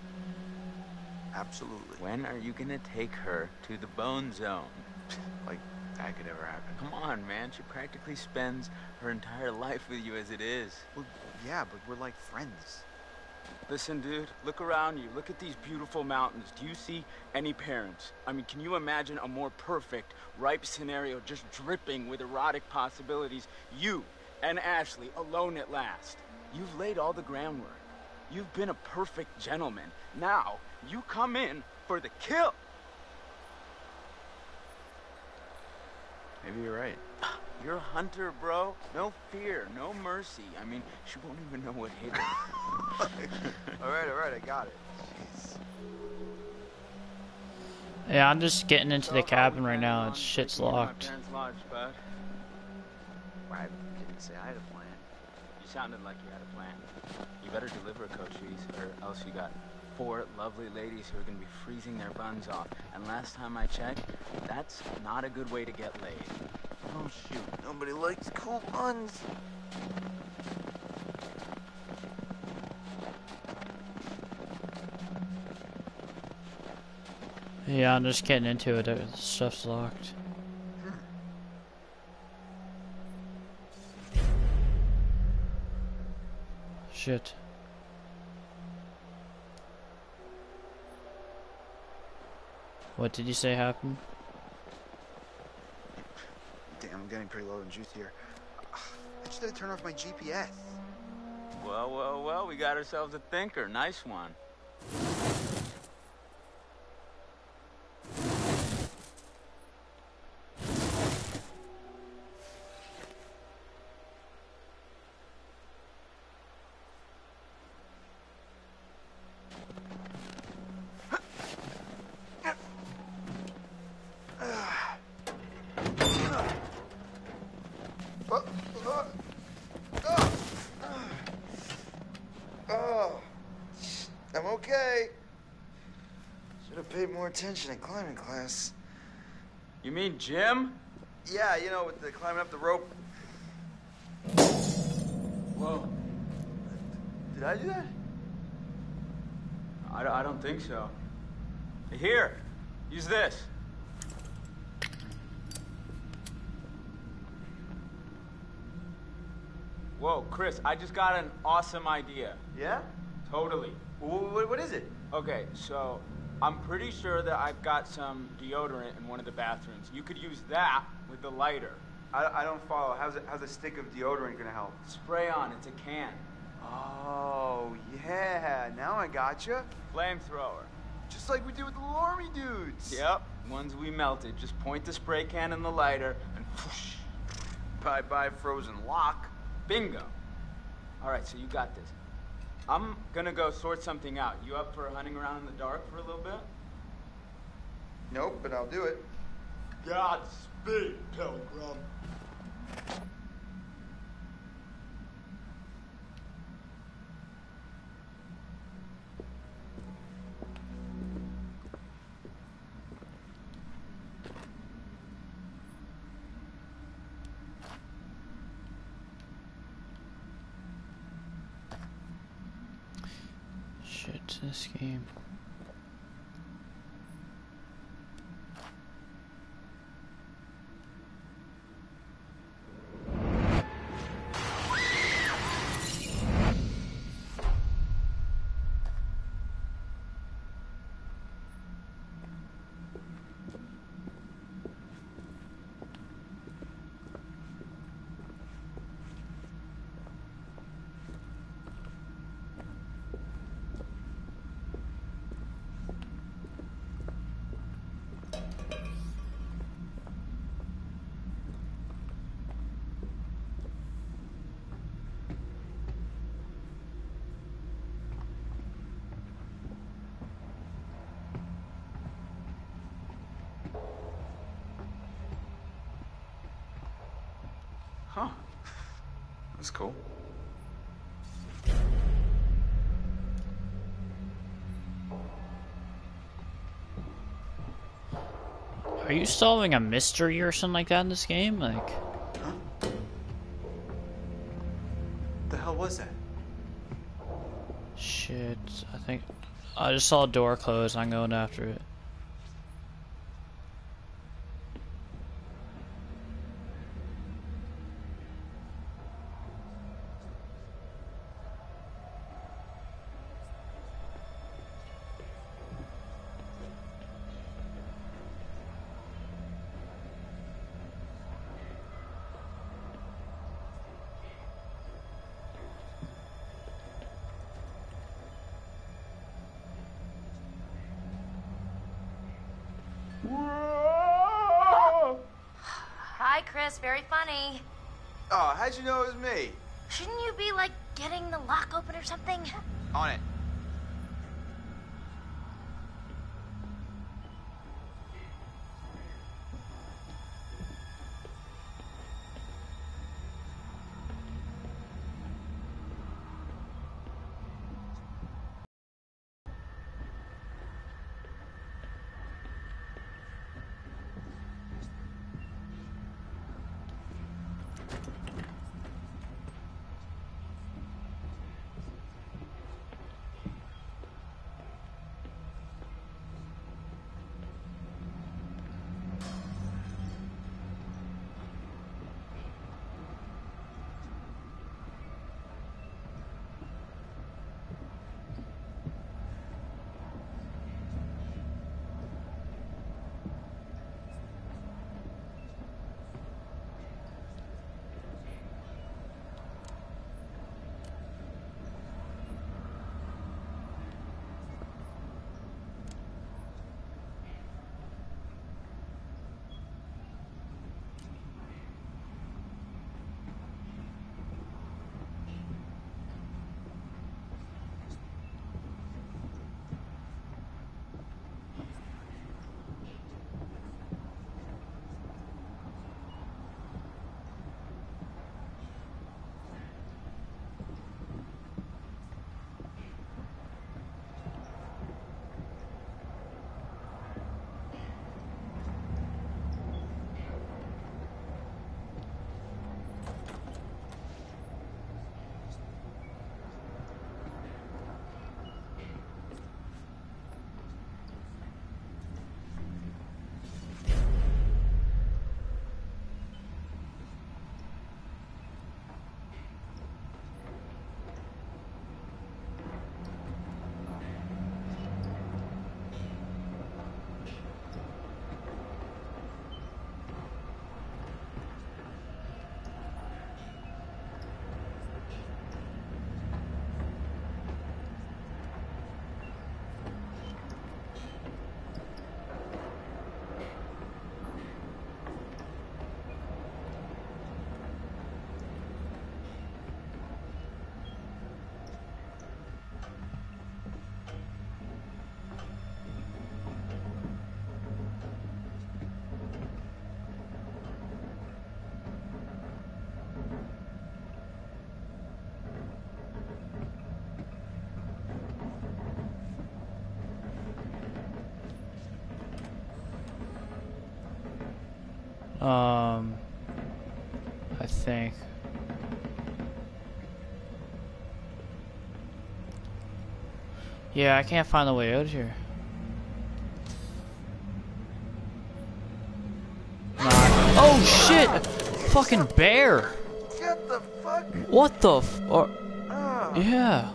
absolutely. When are you gonna take her to the bone zone? Like that could ever happen. Come on, man. She practically spends her entire life with you as it is. Well, yeah, but we're like friends. Listen, dude, look around you. Look at these beautiful mountains. Do you see any parents? I mean, can you imagine a more perfect, ripe scenario just dripping with erotic possibilities? You and Ashley alone at last. You've laid all the groundwork. You've been a perfect gentleman. Now, you come in for the kill. Maybe you're right. You're a hunter, bro. No fear, no mercy. I mean, she won't even know what hit her. all right, all right, I got it. Jeez. Yeah, I'm just getting into So the cabin right now. It's shit's breaking into my locked. lodge, bud? I didn't say I had a plan. You sounded like you had a plan. You better deliver, Cochise, or else you got four lovely ladies who are gonna be freezing their buns off. And last time I checked, that's not a good way to get laid. Oh shoot, nobody likes cool buns. Yeah, I'm just getting into it. Stuff's locked. Shit. What did you say happened? Damn, I'm getting pretty low in juice here. I just had to turn off my GPS. Well, well, well, we got ourselves a thinker. Nice one. Oh, I'm okay. Should have paid more attention in climbing class. You mean gym? Yeah, you know, with the climbing up the rope. Whoa. Did I do that? I, I don't think so. Here, use this. Whoa, Chris, I just got an awesome idea. Yeah? Totally. What, what is it? Okay, so I'm pretty sure that I've got some deodorant in one of the bathrooms. You could use that with the lighter. I, I don't follow. How's, it, how's a stick of deodorant gonna help? Spray on, it's a can. Oh, yeah. Now I gotcha. Flamethrower. Just like we did with the army dudes. Yep, ones we melted. Just point the spray can in the lighter and whoosh. Bye bye, frozen lock. Bingo. All right, so you got this. I'm gonna go sort something out. You up for hunting around in the dark for a little bit? Nope, but I'll do it. Godspeed, Pilgrim. Shit, this game. Huh. That's cool. Are you solving a mystery or something like that in this game? Like, The hell was that? shit. I think I just saw a door close. I'm going after it. Funny. Oh, how'd you know it was me? Shouldn't you be like getting the lock open or something? On it. I think. Yeah, I can't find the way out here. Nah. Oh shit! Fucking bear! Get the fuck? What the f- or, Ah. Yeah.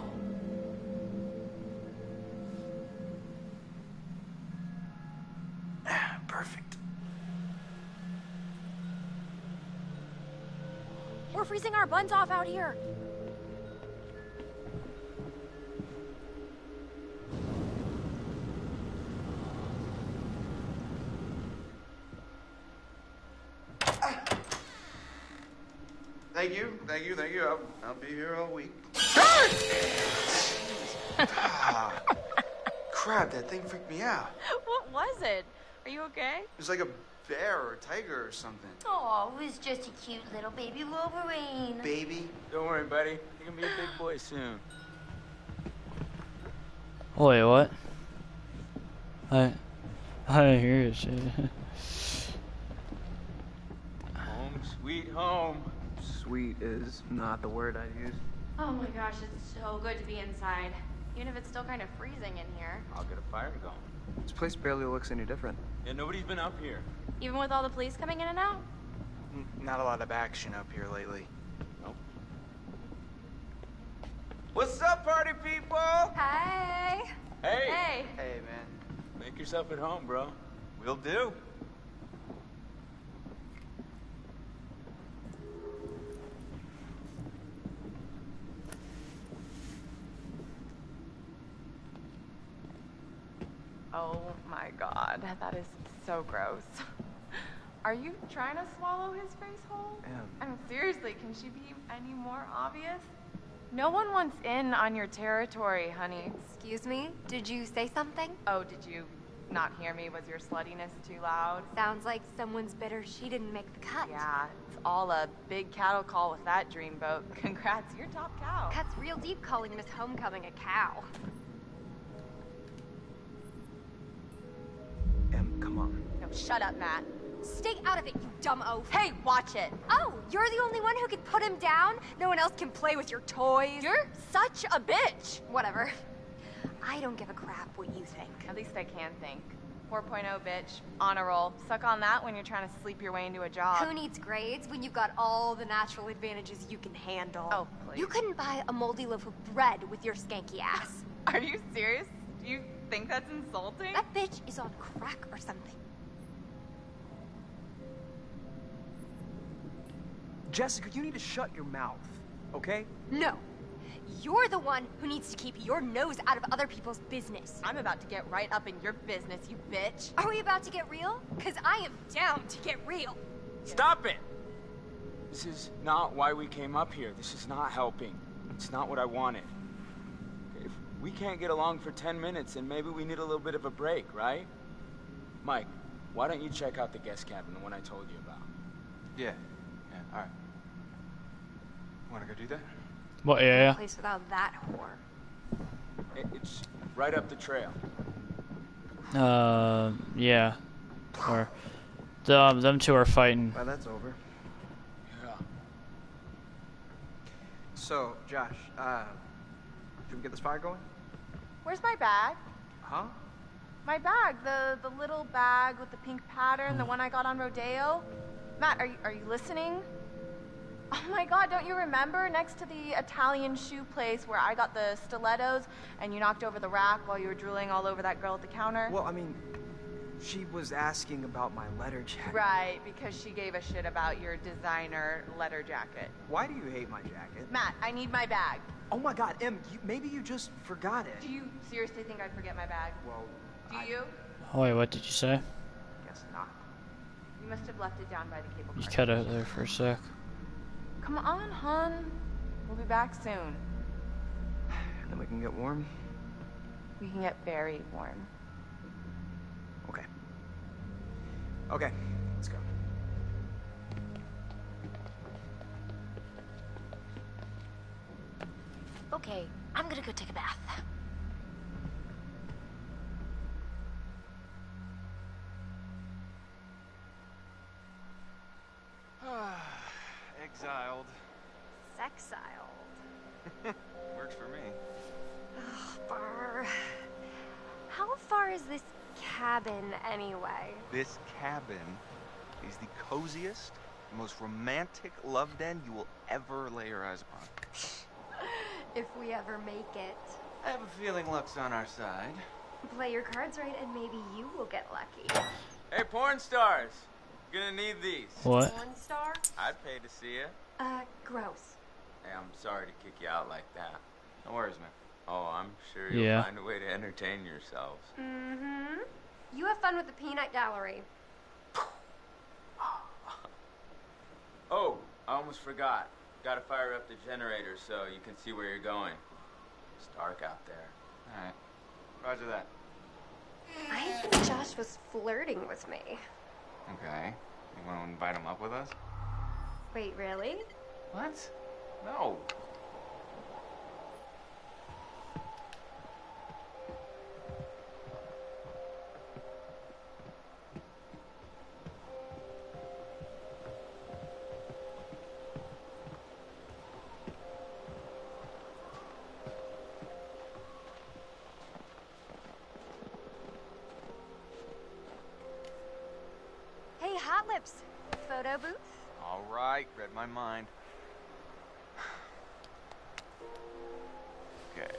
Thank you, thank you. I'll, I'll be here all week. ah, crap, that thing freaked me out. What was it? Are you okay? It was like a bear or a tiger or something. Oh, it was just a cute little baby Wolverine. Baby. Don't worry, buddy. You're gonna be a big boy soon. Wait, what? I, I didn't hear it. Shit. Home, sweet home. Sweet is not the word I'd use. Oh my gosh, it's so good to be inside. Even if it's still kind of freezing in here. I'll get a fire going. This place barely looks any different. Yeah, nobody's been up here. Even with all the police coming in and out? N- Not a lot of action up here lately. Nope. What's up, party people? Hi. Hey! Hey. Hey, man. Make yourself at home, bro. We'll do. Oh my god, that is so gross. Are you trying to swallow his face whole? Em. I mean, seriously, can she be any more obvious? No one wants in on your territory, honey. Excuse me? Did you say something? Oh, did you not hear me? Was your sluttiness too loud? Sounds like someone's bitter she didn't make the cut. Yeah, it's all a big cattle call with that dreamboat. Congrats, you're top cow. Cuts real deep calling Miss Homecoming a cow. Come on. No, shut up, Matt. Stay out of it, you dumb oaf. Hey, watch it. Oh, you're the only one who can put him down? No one else can play with your toys? You're such a bitch. Whatever. I don't give a crap what you think. At least I can think. 4.0 bitch, honor roll. Suck on that when you're trying to sleep your way into a job. Who needs grades when you've got all the natural advantages you can handle? Oh, please. You couldn't buy a moldy loaf of bread with your skanky ass. Are you serious? Do you think that's insulting? That bitch is on crack or something. Jessica, you need to shut your mouth, okay? No. You're the one who needs to keep your nose out of other people's business. I'm about to get right up in your business, you bitch. Are we about to get real? Because I am down to get real. Stop it! This is not why we came up here. This is not helping. It's not what I wanted. If we can't get along for 10 minutes, and maybe we need a little bit of a break, right? Mike, why don't you check out the guest cabin, the one I told you about? Yeah. Yeah, alright. Wanna go do that? What? Yeah. Place without that whore. It- It's right up the trail. Uh, yeah. Or, them, them two are fighting. Well, that's over. Yeah. So, Josh, uh, should we get this fire going? Where's my bag? Huh? My bag, the the little bag with the pink pattern, the hmm. one I got on Rodeo. Matt, are you are you listening? Oh my god, don't you remember next to the Italian shoe place where I got the stilettos and you knocked over the rack while you were drooling all over that girl at the counter? Well, I mean, she was asking about my letter jacket. Right, because she gave a shit about your designer letter jacket. Why do you hate my jacket? Matt, I need my bag. Oh my god, Em, you, maybe you just forgot it. Do you seriously think I'd forget my bag? Well, Do you? Oh, wait, what did you say? guess not. You must have left it down by the cable car. You car. cut out there for a sec. Come on, hon. We'll be back soon. And then we can get warm. We can get very warm. Okay. Okay, let's go. Okay, I'm gonna go take a bath. This cabin is the coziest, most romantic love den you will ever lay your eyes upon. If we ever make it. I have a feeling luck's on our side. Play your cards right and maybe you will get lucky. Hey, porn stars. You're Gonna need these. What? Porn star? I'd pay to see you. Uh, gross. Hey, I'm sorry to kick you out like that. No worries, man. Oh, I'm sure you'll Yeah. find a way to entertain yourselves. Mm-hmm. You have fun with the peanut gallery. Oh, I almost forgot. Gotta fire up the generator so you can see where you're going. It's dark out there. Alright. Roger that. I think Josh was flirting with me. Okay. You want to invite him up with us? Wait, really? What? No. Hey, my mind. Okay.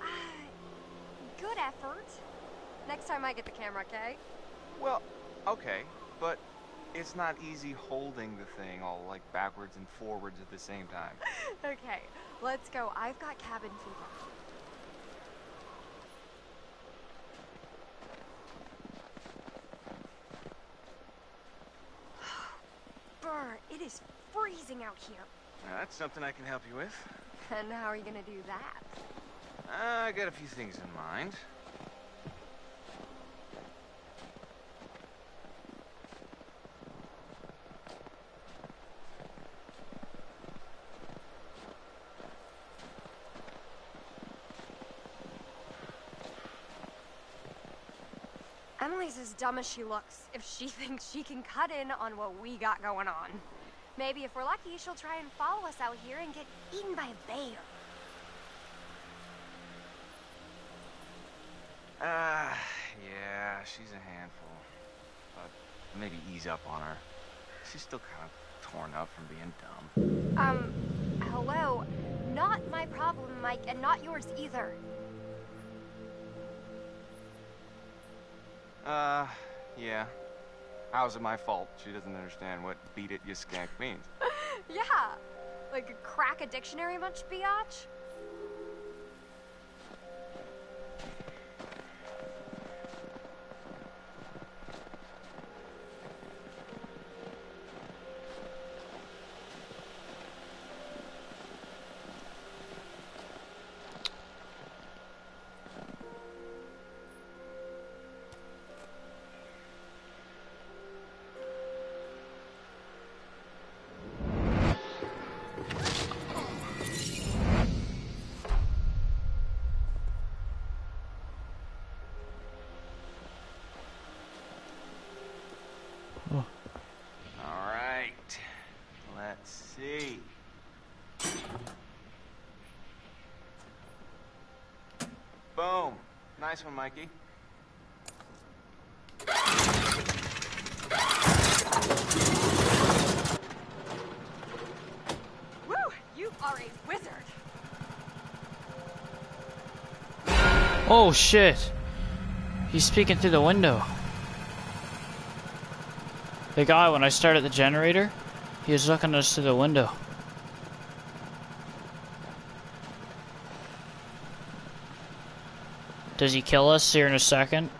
Good effort. Next time I get the camera, okay? Well, okay, but it's not easy holding the thing all like backwards and forwards at the same time. okay, let's go. I've got cabin fever. Burr, it is out here. Now, that's something I can help you with. And how are you gonna do that? Uh, I got a few things in mind. Emily's as dumb as she looks if she thinks she can cut in on what we got going on. Maybe if we're lucky, she'll try and follow us out here and get eaten by a bear. Ah, yeah, she's a handful. But maybe ease up on her. She's still kind of torn up from being dumb. Um, hello? Not my problem, Mike, and not yours either. Uh, yeah. How's it my fault? She doesn't understand what beat it, you skank means. yeah, like crack a dictionary much, biatch? Nice one, Mikey. Woo! You are a wizard. Oh shit! He's speaking through the window. The guy, when I started the generator, he was looking us through the window. Does he kill us here in a second?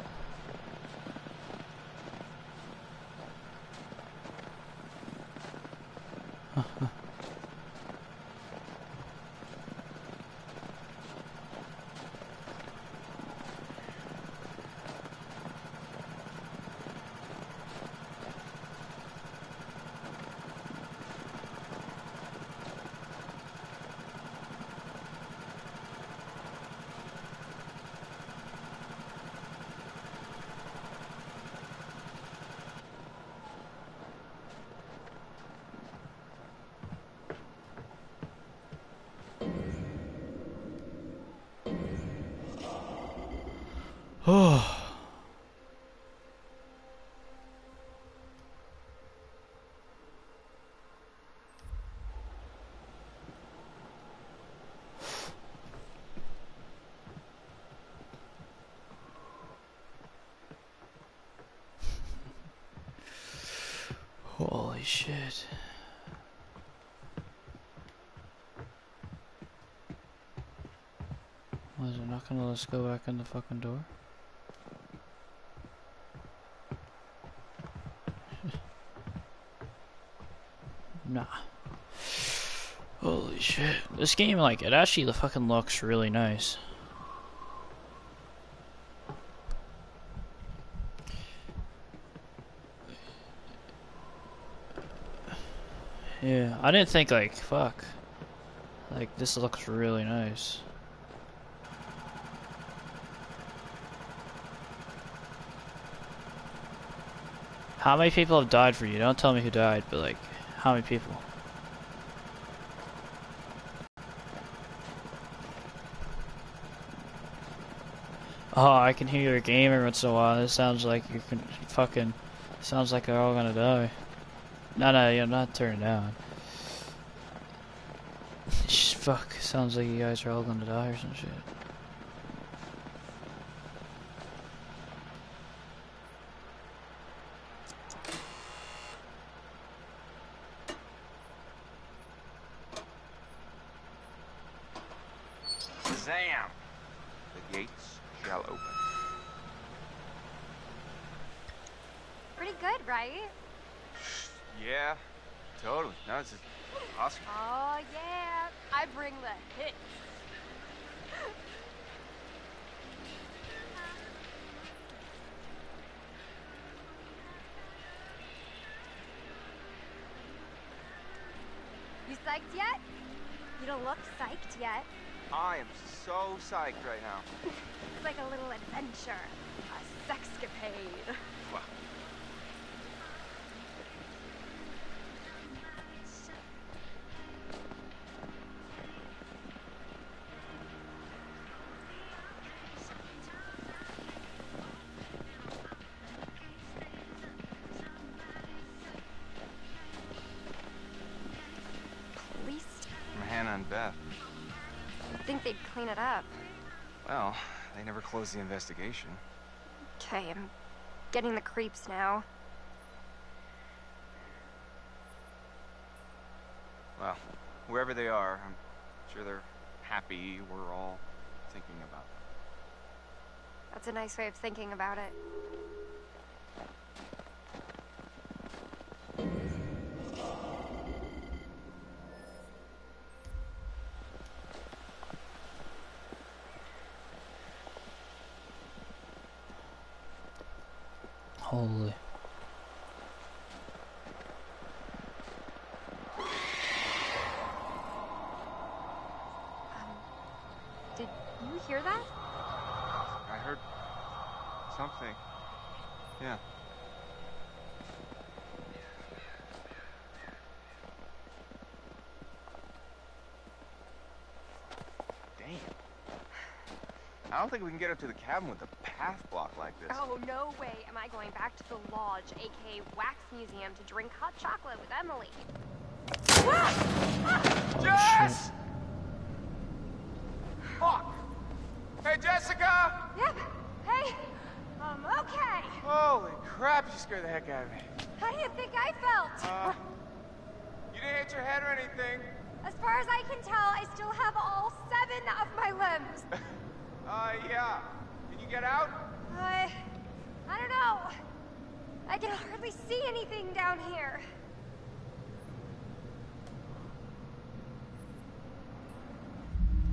Shit. Was it not gonna let us go back in the fucking door? nah. Holy shit. This game, like, it actually the fucking looks really nice. Yeah, I didn't think, like, fuck. Like, this looks really nice. How many people have died for you? Don't tell me who died, but, like, how many people? Oh, I can hear your game every once in a while. This sounds like you can fucking. Sounds like they're all gonna die. No, no, you're not turning down. Fuck. Sounds like you guys are all gonna die or some shit. Zam! The gates shall open. Pretty good, right? Yeah, totally. No, this is awesome. Oh, yeah. I bring the hits. You psyched yet? You don't look psyched yet. I am so psyched right now. It's like a little adventure, a sexcapade. Wow. Hannah and Beth. Think they'd clean it up. Well, they never closed the investigation. Okay, I'm getting the creeps now. Well, wherever they are, I'm sure they're happy we're all thinking about them. That's a nice way of thinking about it. Holy. Did you hear that? I heard something. Yeah. Damn. I don't think we can get up to the cabin with a path block like this. Oh, no way am I going back to the lodge, aka Wax Museum, to drink hot chocolate with Emily. Jess! Fuck! Hey, Jessica! Yep. Hey, I'm okay. Holy crap, you scared the heck out of me. How do you think I felt? Uh, you didn't hit your head or anything. As far as I can tell, I still have all seven of my limbs. Uh, yeah. Can you get out? I... I don't know. I can hardly see anything down here.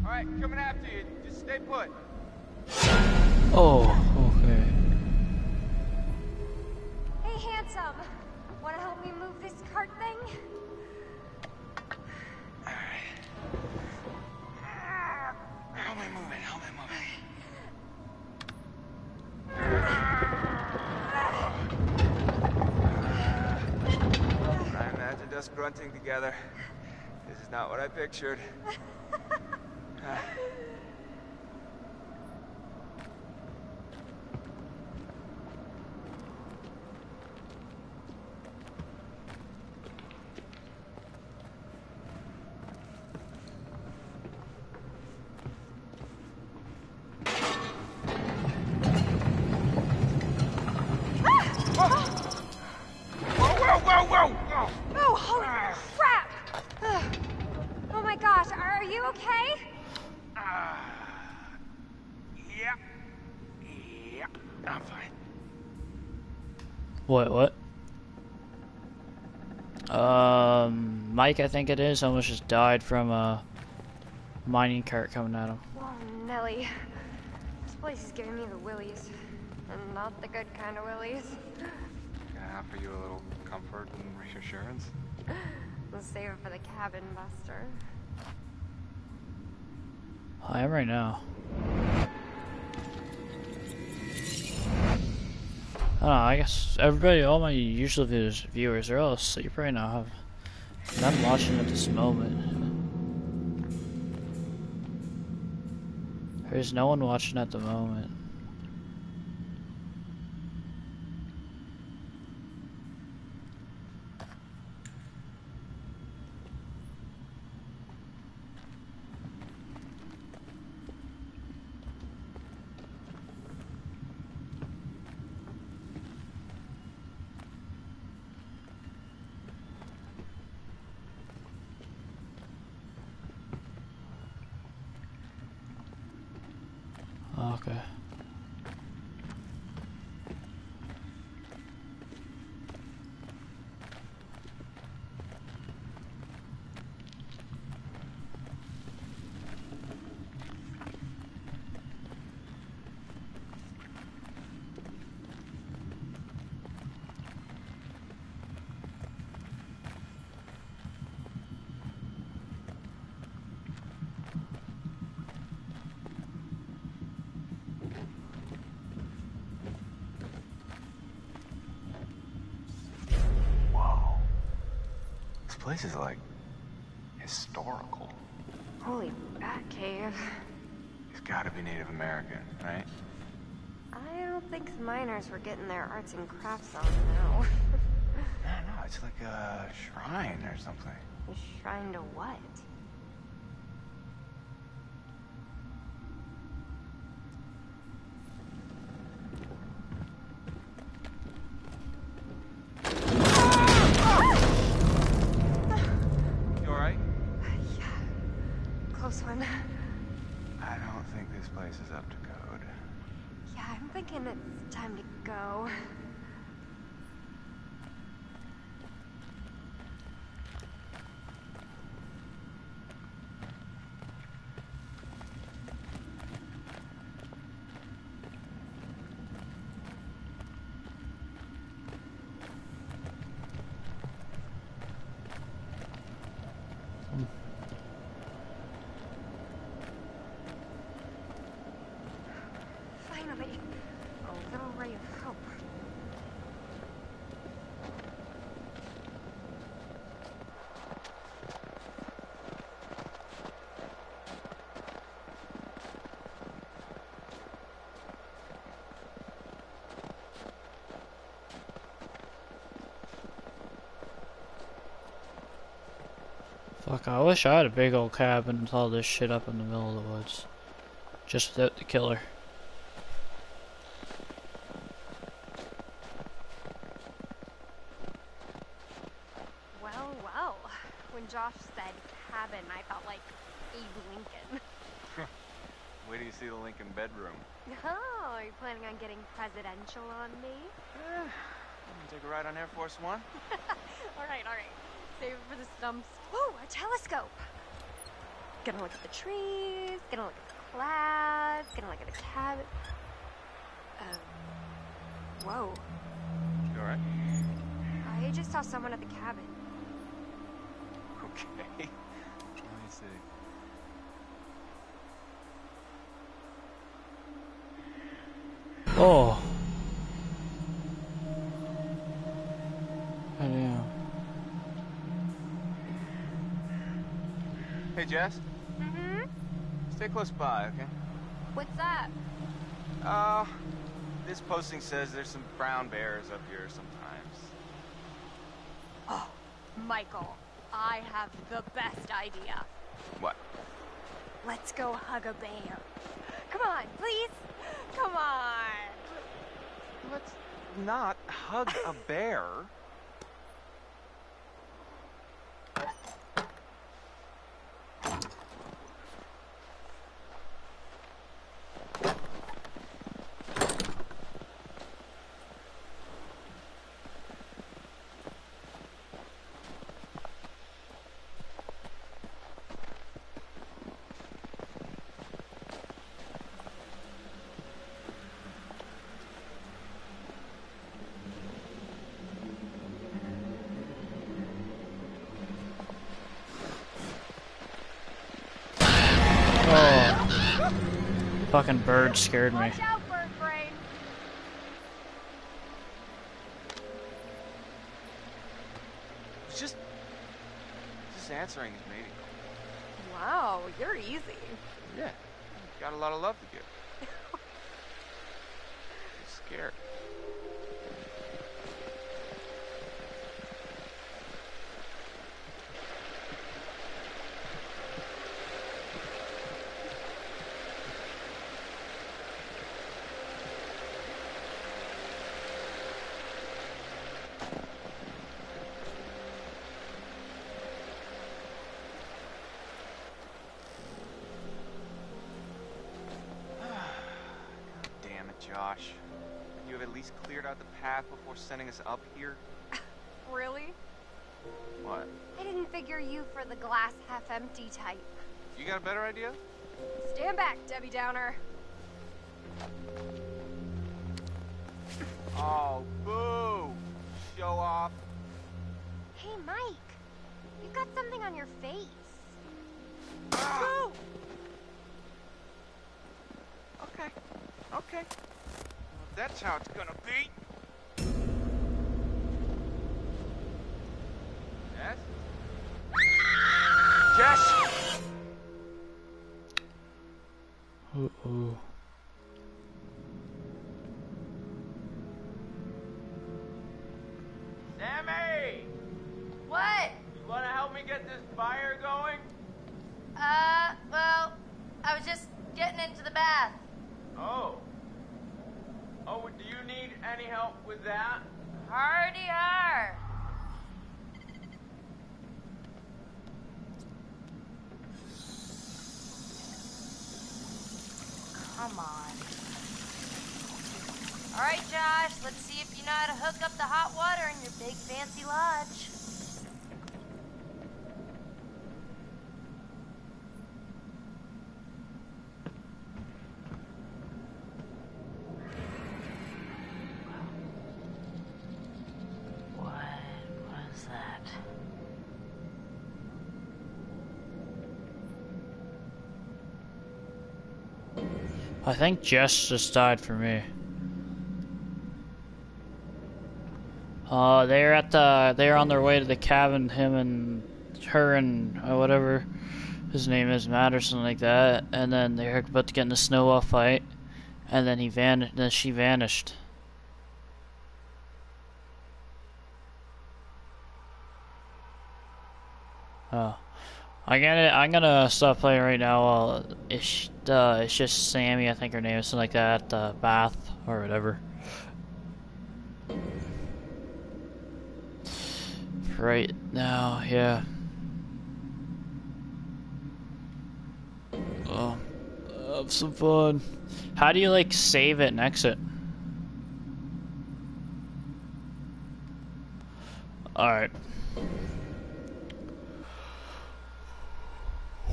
All right, coming after you. Just stay put. Oh, together. This is not what I pictured. Ah. Whoa, whoa, whoa, whoa! Wait, what? Um, Mike, I think it is, almost just died from a mining cart coming at him. Oh, Nelly. This place is giving me the willies. And not the good kind of willies. Can I offer you a little comfort and reassurance? Let's save it for the cabin buster. I am right now. I don't know, I guess everybody, all my usual viewers, viewers are all asleep right now. I'm watching at this moment. There's no one watching at the moment. Okay. Whoa. This is like historical. Holy bat cave. He's gotta be Native American, right? I don't think the miners were getting their arts and crafts on now. No, no, it's like a shrine or something. A shrine to what? You alright? Close one. I don't think this place is up to code. Yeah, I'm thinking it's time to go. Finally, a little ray of hope. Fuck, I wish I had a big old cabin with all this shit up in the middle of the woods. Just without the killer. Well, well. When Josh said cabin, I felt like Abe Lincoln. Wait till you see the Lincoln bedroom. Oh, are you planning on getting presidential on me? You wanna take a ride on Air Force One? all right, all right. Save it for the stumps. Ooh, a telescope. Gonna look at the trees, gonna look at the clouds, gonna look at the cabin. Um, whoa. You alright? I just saw someone at the cabin. Okay. Let me see. Oh. I know. Hey, Jess. Stay close by, okay? What's that? Uh, this posting says there's some brown bears up here sometimes. Oh, Michael, I have the best idea. What? Let's go hug a bear. Come on, please. Come on. Let's not hug a bear. Fucking bird scared me. Watch out, bird brain. It's just, just answering his meeting. Wow, you're easy. Yeah, got a lot of love to give. He's scared. Josh. Could you have at least cleared out the path before sending us up here? Really? What? I didn't figure you for the glass half empty type. You got a better idea? Stand back, Debbie Downer. Oh, boo! Show off. Hey, Mike. You've got something on your face. Ah! Okay, okay. That's how it's gonna be. You know how to hook up the hot water in your big fancy lodge. I think Jess just died for me. Uh, they're at the, they're on their way to the cabin, him and her and uh, whatever his name is, Matt or something like that, and then they're about to get in a snowball fight, and then he van, then she vanished. Oh. I gotta, I'm gonna stop playing right now. Uh, it's, uh, it's just Sammy, I think her name is something like that, the bath or whatever. Right now, yeah. Oh, have some fun. How do you like save it and exit? Alright.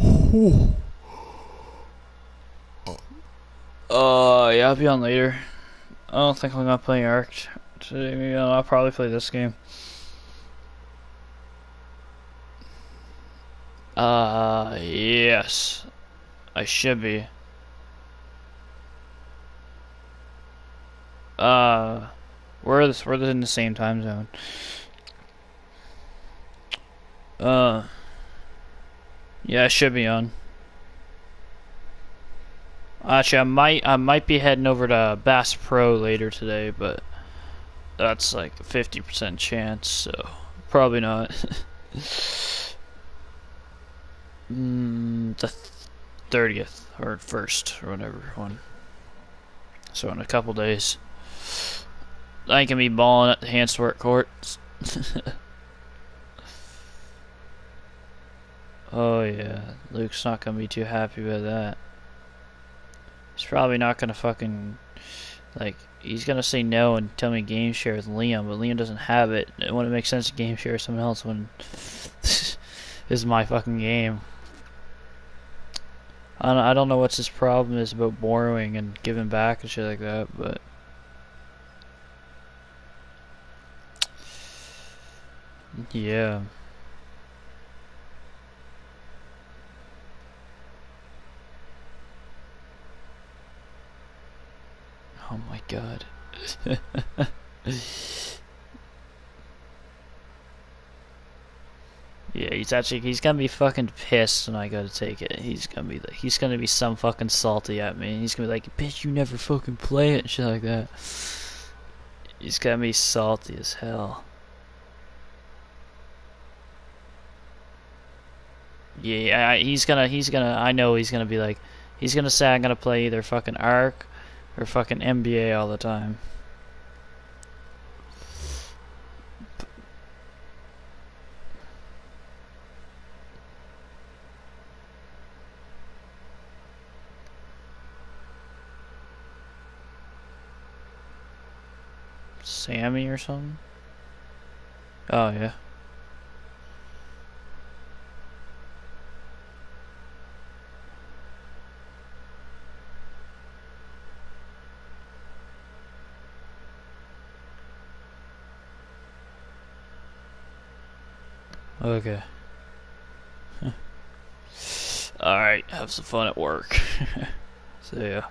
Uh, yeah, I'll be on later. I don't think I'm gonna play Ark today. Maybe I'll probably play this game. Uh, yes. I should be. Uh, we're this we're in the same time zone. Uh, yeah, I should be on. Actually, I might I might be heading over to Bass Pro later today, but that's like a fifty percent chance, so probably not. mm, the thirtieth or first or whatever one. So in a couple days, I can be balling at the Hansworth courts. oh yeah, Luke's not gonna be too happy with that. He's probably not gonna fucking like. He's gonna say no and tell me game share with Liam, but Liam doesn't have it. It wouldn't make sense to game share with someone else when this is my fucking game. I don't, know what's his problem is about borrowing and giving back and shit like that, but yeah. Oh my god. yeah, he's actually he's gonna be fucking pissed when I go to take it. He's gonna be like he's gonna be some fucking salty at me. He's gonna be like, bitch, you never fucking play it and shit like that. He's gonna be salty as hell. Yeah, I- he's gonna, he's gonna, I know he's gonna be like, he's gonna say I'm gonna play either fucking Ark or fucking NBA all the time. Sammy or something? Oh, yeah. Okay. Alright, have some fun at work. See ya.